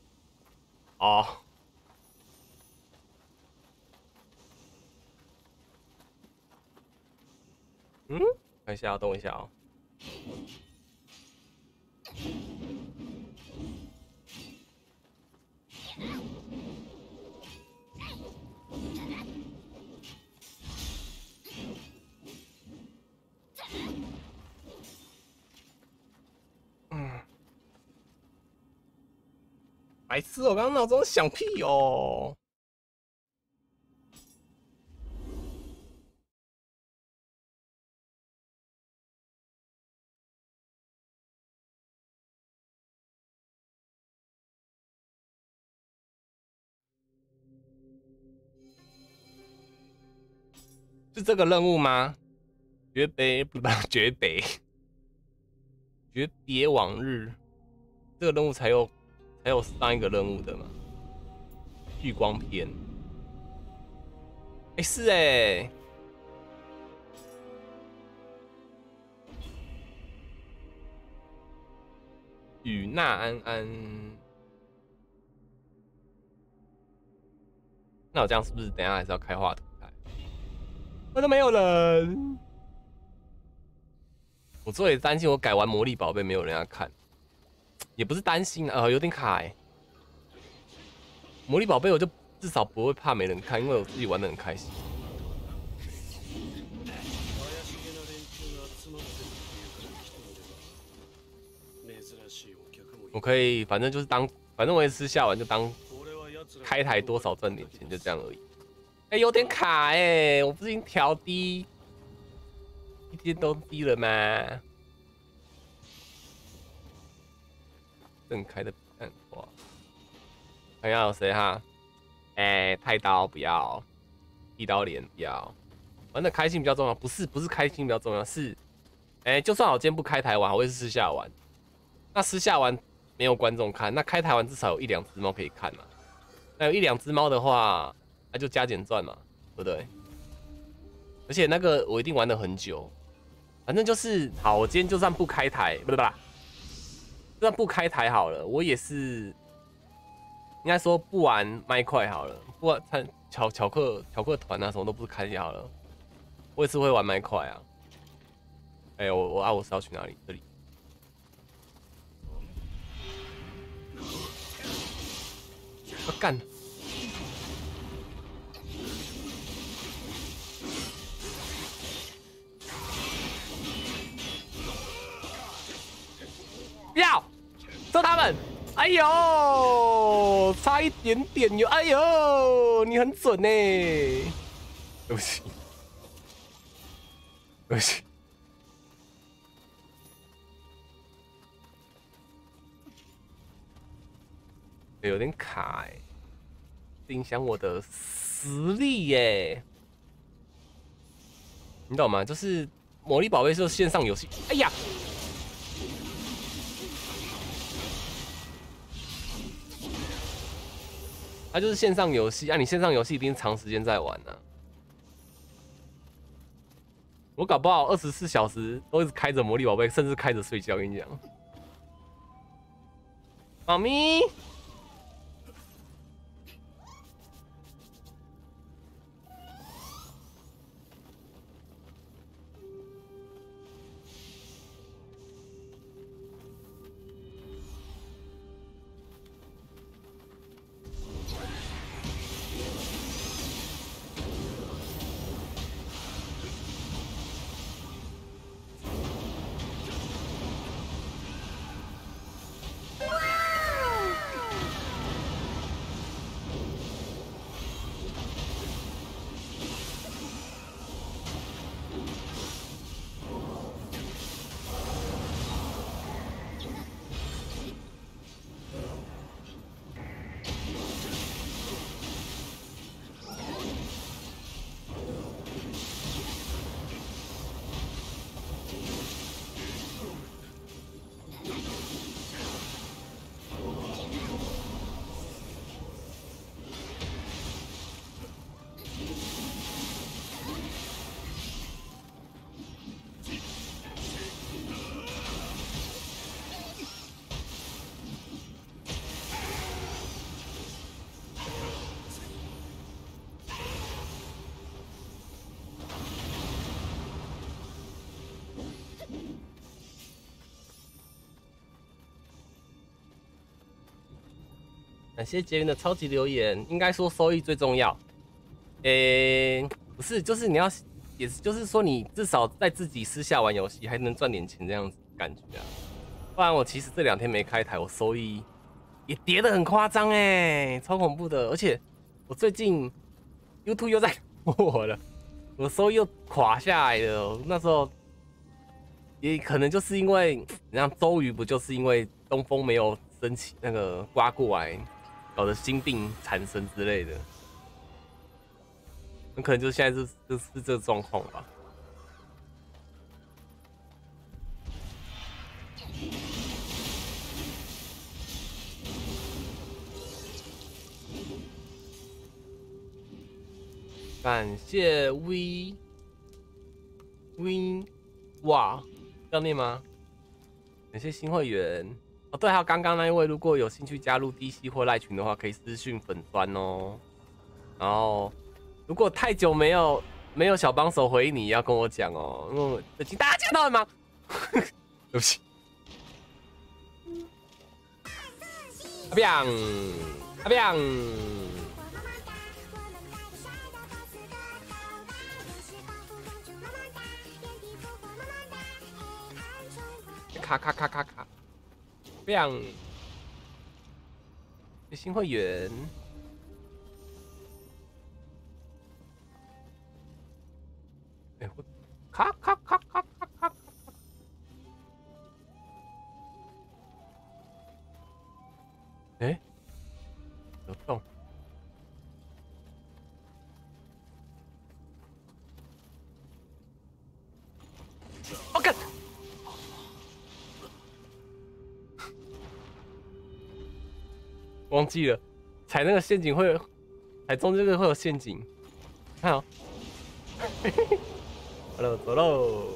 哦。嗯，等一下，等一下哦。白痴！我刚刚闹钟响屁哦。是这个任务吗？绝北不不绝北，诀别往日，这个任务才有。还有上一个任务的吗？聚光片。哎，是哎。与那安安。那我这样是不是等下还是要开画图台？那都没有人。我最担心我改完魔力宝贝没有人要看。也不是担心啊，有点卡哎。魔力宝贝我就至少不会怕没人看，因为我自己玩的很开心。我可以，反正就是当，反正我也是下完就当开台多少赚点钱，就这样而已。哎，有点卡哎，我不是已经调低，一天都低了吗？正开的看哇，下有谁哈？哎，太刀不要，一刀连不要，玩的开心比较重要，不是不是开心比较重要，是，哎、就算我今天不开台玩，我也是私下玩，那私下玩没有观众看，那开台玩至少有一两只猫可以看嘛，那有一两只猫的话，那就加减赚嘛，对不对？而且那个我一定玩的很久，反正就是好，我今天就算不开台，不是吧？那不开台好了，我也是应该说不玩麦块好了，不玩参巧巧克巧克团啊，什么都不开就好了。我也是会玩麦块啊。哎、我我啊，我是要去哪里？这里。我、干！要揍他们！哎呦，差一点点哟！哎呦，你很准呢。对不起，对不起。有点卡哎、影响我的实力耶、你懂吗？就是魔力宝贝是线上游戏。哎呀！就是线上游戏啊！你线上游戏一定长时间在玩呢、我搞不好二十四小时都一直开着魔力宝贝，甚至开着睡觉。跟你讲，猫咪，感谢杰云的超级留言。应该说收益最重要。诶、不是，就是你要，也是就是说你至少在自己私下玩游戏还能赚点钱这样子感觉啊。不然我其实这两天没开台，我收益也跌得很夸张哎，超恐怖的。而且我最近 YouTube 又在我了，我收益又垮下来了。那时候也可能就是因为，你像周瑜不就是因为东风没有升起那个刮过来，搞得心病缠身之类的，很可能就现在是就是这状况吧。感谢 V Win 哇，要念吗？感谢新会员哦，对，还有刚刚那一位，如果有兴趣加入 DC 或赖群的话，可以私讯粉砖哦。然后，如果太久没有没有小帮手回你，要跟我讲哦，因为最近大家都很忙。对不起。阿彪，阿彪，卡卡卡卡卡，彪，新会员。哎，我卡卡卡卡卡卡卡，哎，有洞。忘记了，踩那个陷阱会，踩中这个会有陷阱。看哦，好了，走喽。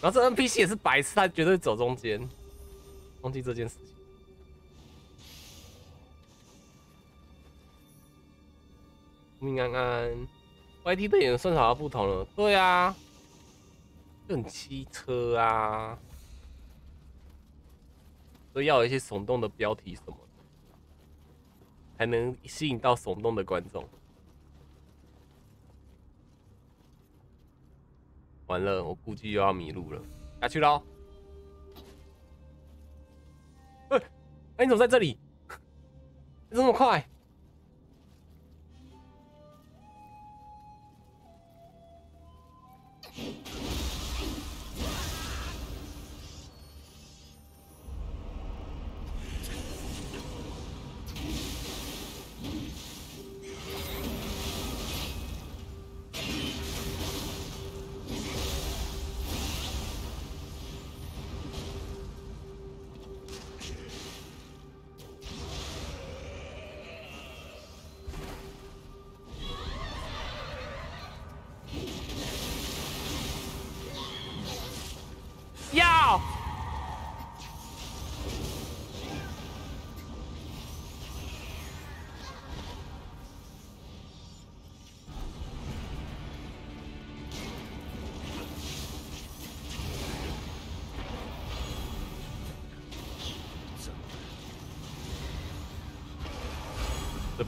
然后这 NPC 也是白痴，他绝对走中间，忘记这件事情。平平安。安，YT 的演算法不同了，对啊，就很机车啊，都要一些耸动的标题什么的，才能吸引到耸动的观众。完了，我估计又要迷路了，下去喽！哎，哎，你怎么在这里？这么快？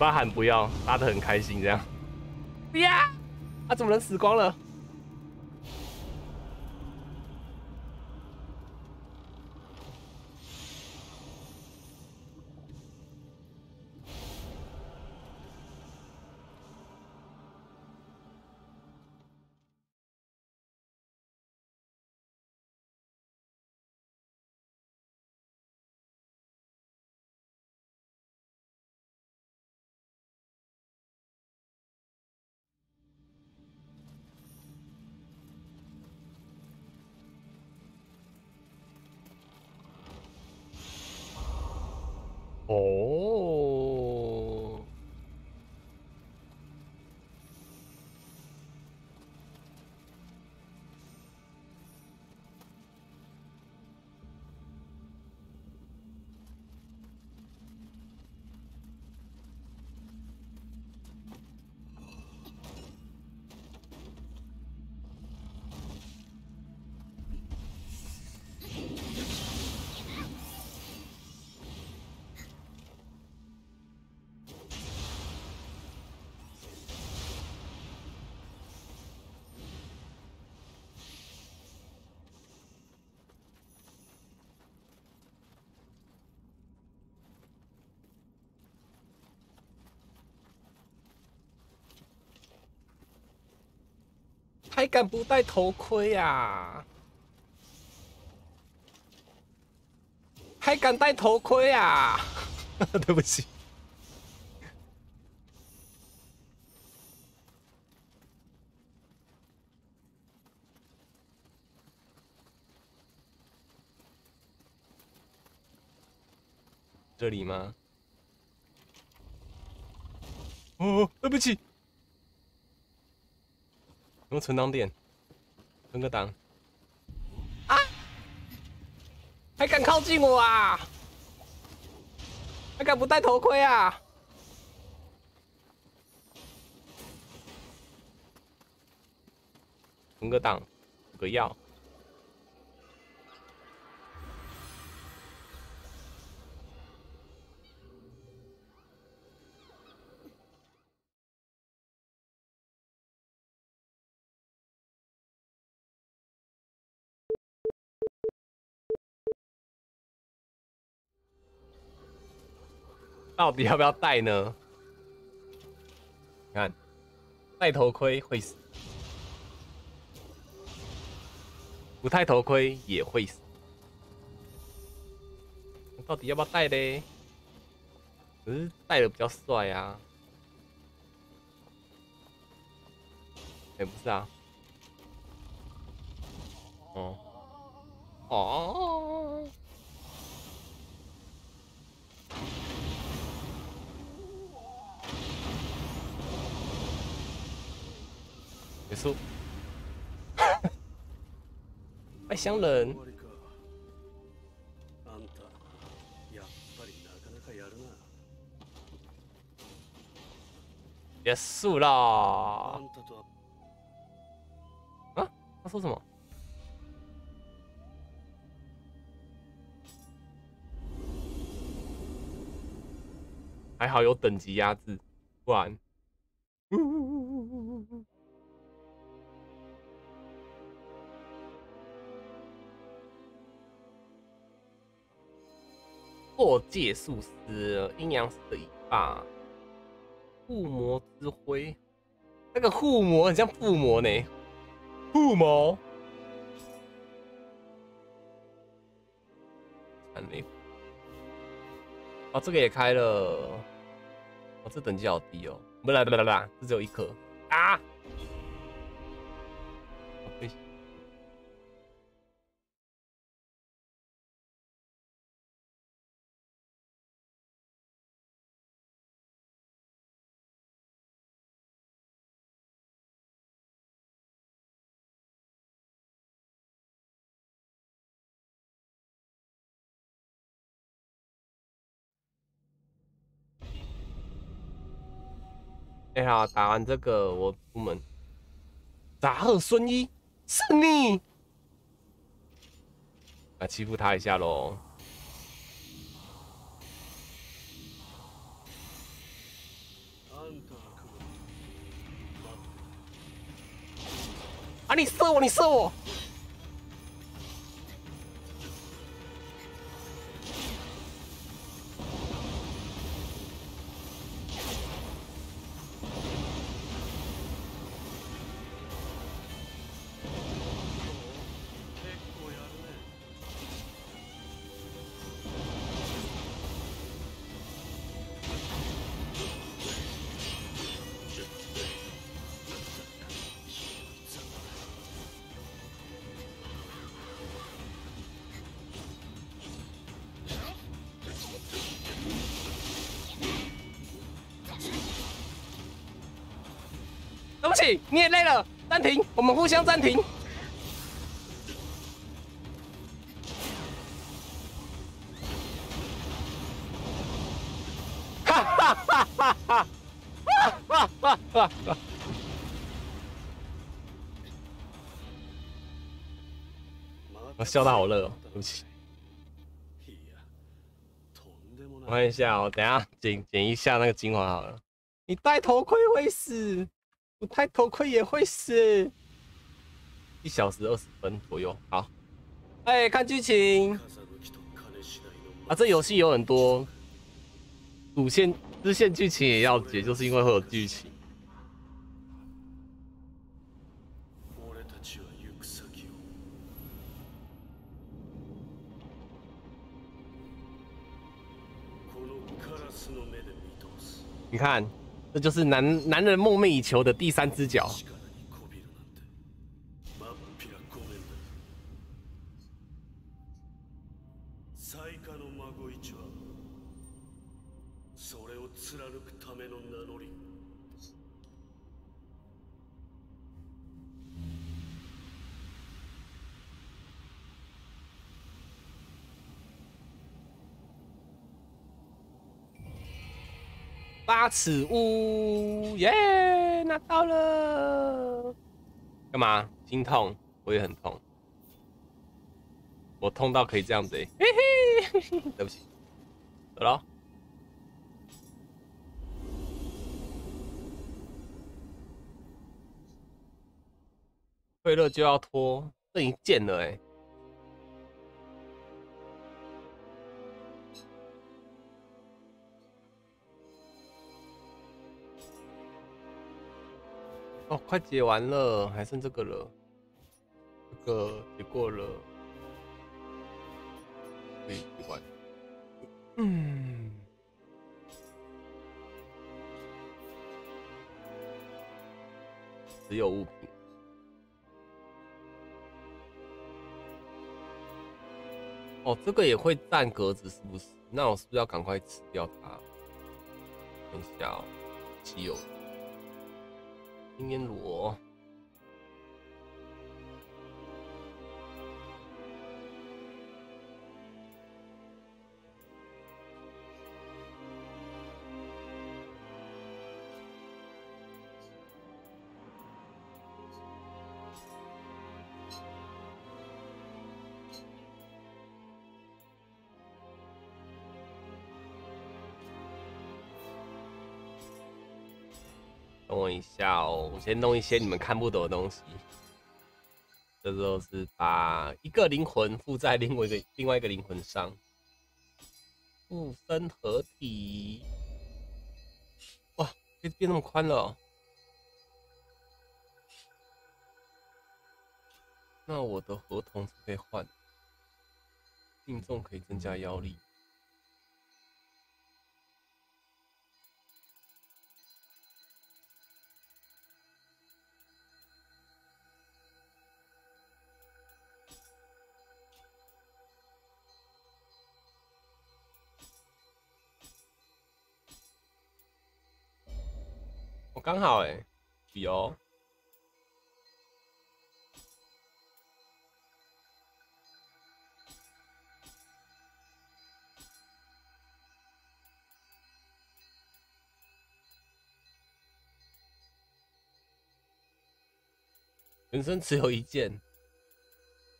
巴喊不要，拉得很开心，这样。不要！啊怎么能死光了？还敢不戴头盔呀？还敢戴头盔呀？对不起。这里吗？哦，对不起。用存档点，存个档。啊！还敢靠近我啊？还敢不戴头盔啊？存个档，个药。到底要不要戴呢？你看，戴头盔会死，不戴头盔也会死。到底要不要戴嘞？可是戴的比较帅呀。哎，不是啊。哦。哦。结束。外乡人，終わりかあんたやっぱりなかなかやるな结束あ啦ん。たとは他说什么？还好有等级压制，不然。 呜！破界术师，阴阳师的一霸，护魔之辉，那个护魔很像附魔呢，护魔。惨烈。哦，这个也开了，哦，这等级好低哦，不啦不啦不啦，这只有一颗啊！哎、好，打完这个我出门。杂贺孙一，是你！来欺负他一下喽。あんたが来る啊，你射我，你射我！ 对不起，你也累了，暂停，我们互相暂停。哈哈哈哈哈！哈哈哈哈！我笑到好热哦，对不起。いやとんでも我ない看一下哦，等一下剪剪一下那个精华好了。你戴头盔会死， 不戴头盔也会死。一小时二十分左右，好。哎、看剧情風向きと金次第の啊，这游戏有很多主线、支线剧情也要解，就是因为会有剧情。俺たちは行く先をこのカラスの目で見通す你看， 这就是男男人梦寐以求的第三只脚。八尺屋，耶，拿到了！干嘛？心痛？我也很痛，我痛到可以这样子、欸，嘿嘿，对不起，走了。退了就要脱，这已经见了哎、哦，快解完了，还剩这个了，这个解过了，可以解完。嗯，只有物品。哦，这个也会占格子是不是？那我是不是要赶快吃掉它？等一下哦，稀有的。冰烟先弄一些你们看不懂的东西。这就是把一个灵魂附在另外一个另外一个灵魂上，附身合体。哇，可以变那么宽了哦、那我的合同是可以换，命中可以增加妖力。刚好哎、有。人生只有一件，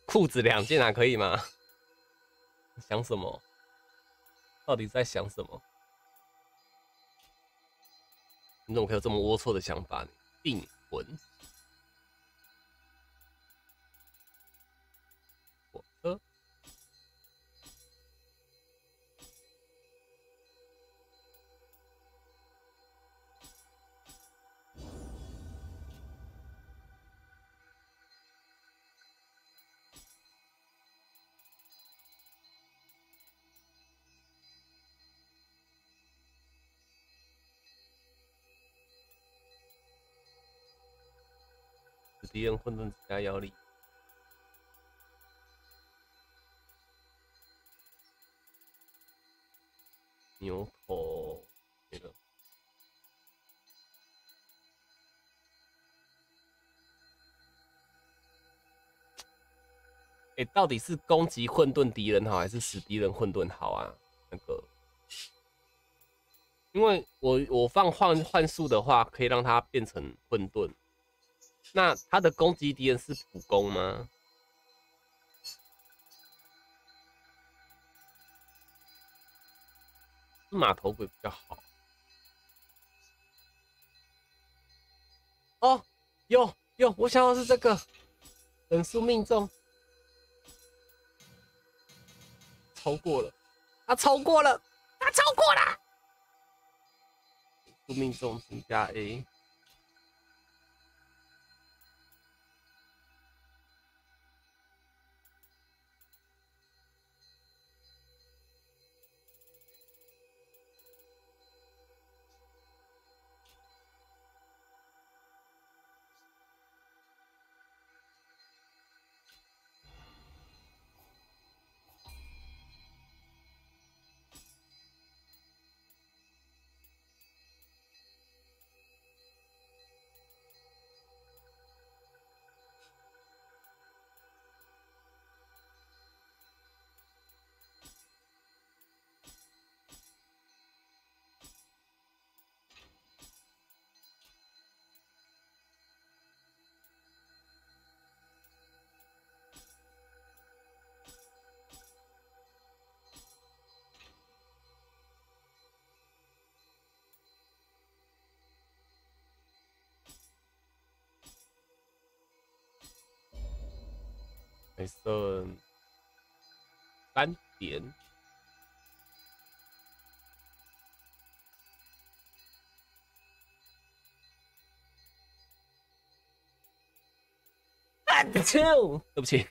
裤子两件啊，可以吗？想什么？到底在想什么？你怎么可以有这么龌龊的想法呢？订婚，敌人混沌加妖力。牛头那个，哎、到底是攻击混沌敌人好，还是使敌人混沌好啊？那个，因为我我放幻幻术的话，可以让它变成混沌。那他的攻击敌人是普攻吗？是码头鬼比较好。哦，有有，我想要是这个，等速命中，超过了，他超过了，他超过了，命中增加 A。还剩三点。啊！对不起。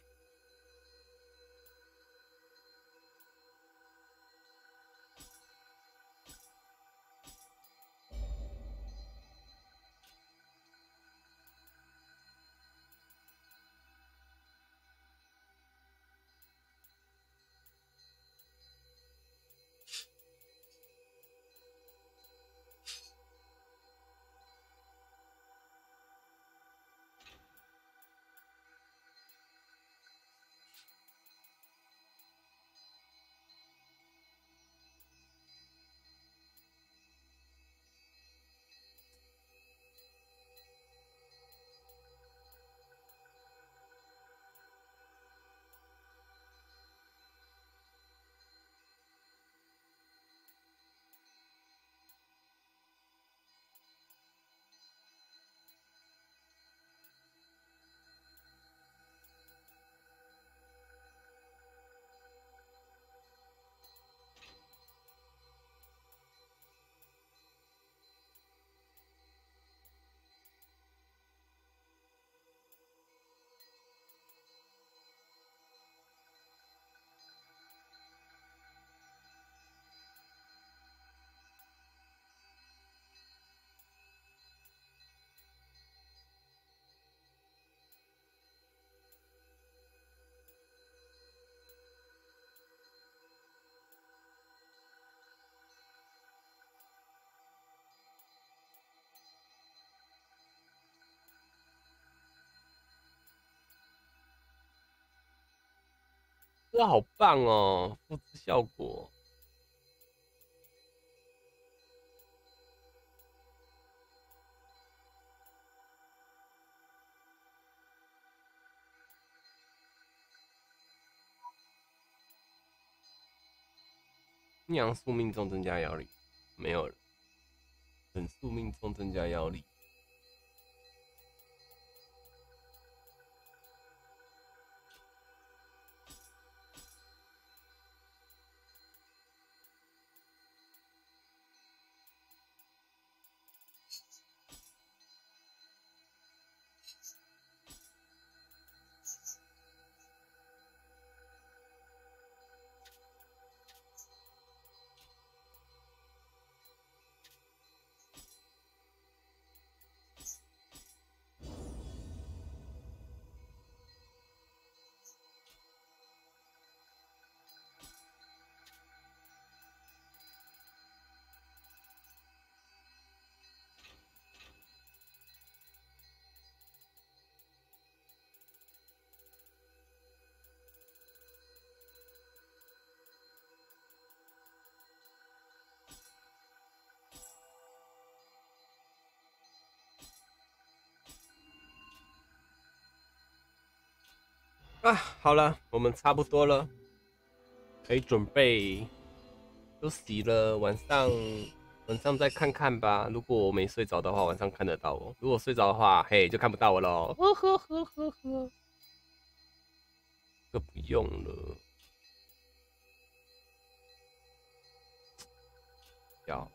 这好棒哦，复制效果。阴阳宿命中增加妖力，没有了。本宿命中增加妖力。啊，好了，我们差不多了，可以准备休息了。晚上晚上再看看吧。如果我没睡着的话，晚上看得到我；如果睡着的话，嘿，就看不到我喽。呵呵呵呵呵，这不用了，要。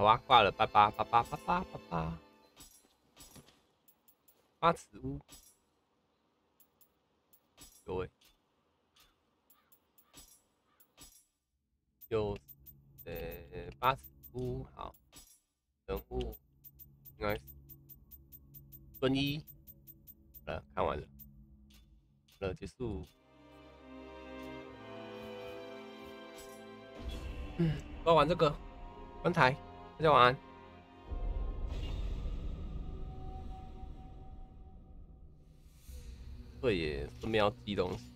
好啊，挂了，拜拜，拜拜，拜拜，拜拜。八尺屋，各位，有呃八尺屋，好，人物应该是孙一，好了，看完了，好了，结束。嗯，挂完这个，关台。大家晚安。对耶，顺便要寄东西。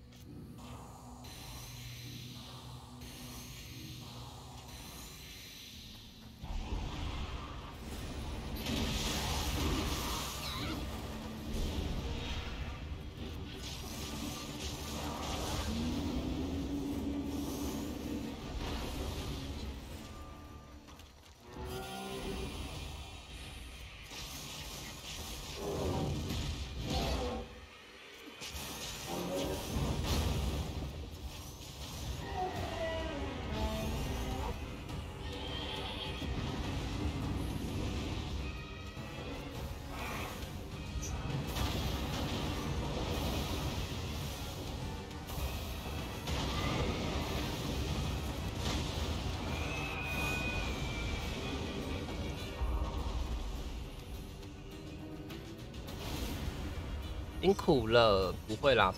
苦了，不会啦，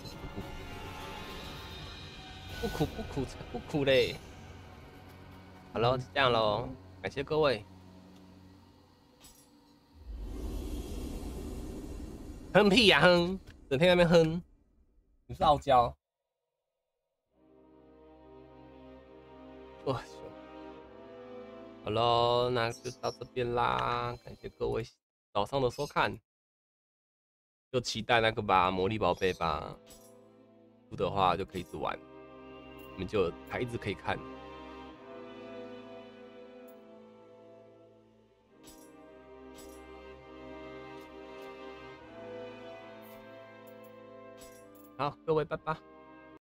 不苦不苦才不苦嘞。好了，这样喽，感谢各位。哼屁呀哼，整天在那边哼，你是傲娇。我去，好喽，那就到这边啦，感谢各位早上的收看。期待那个吧，魔力宝贝吧，不的话就可以一直玩，我们就还一直可以看。好，各位拜拜。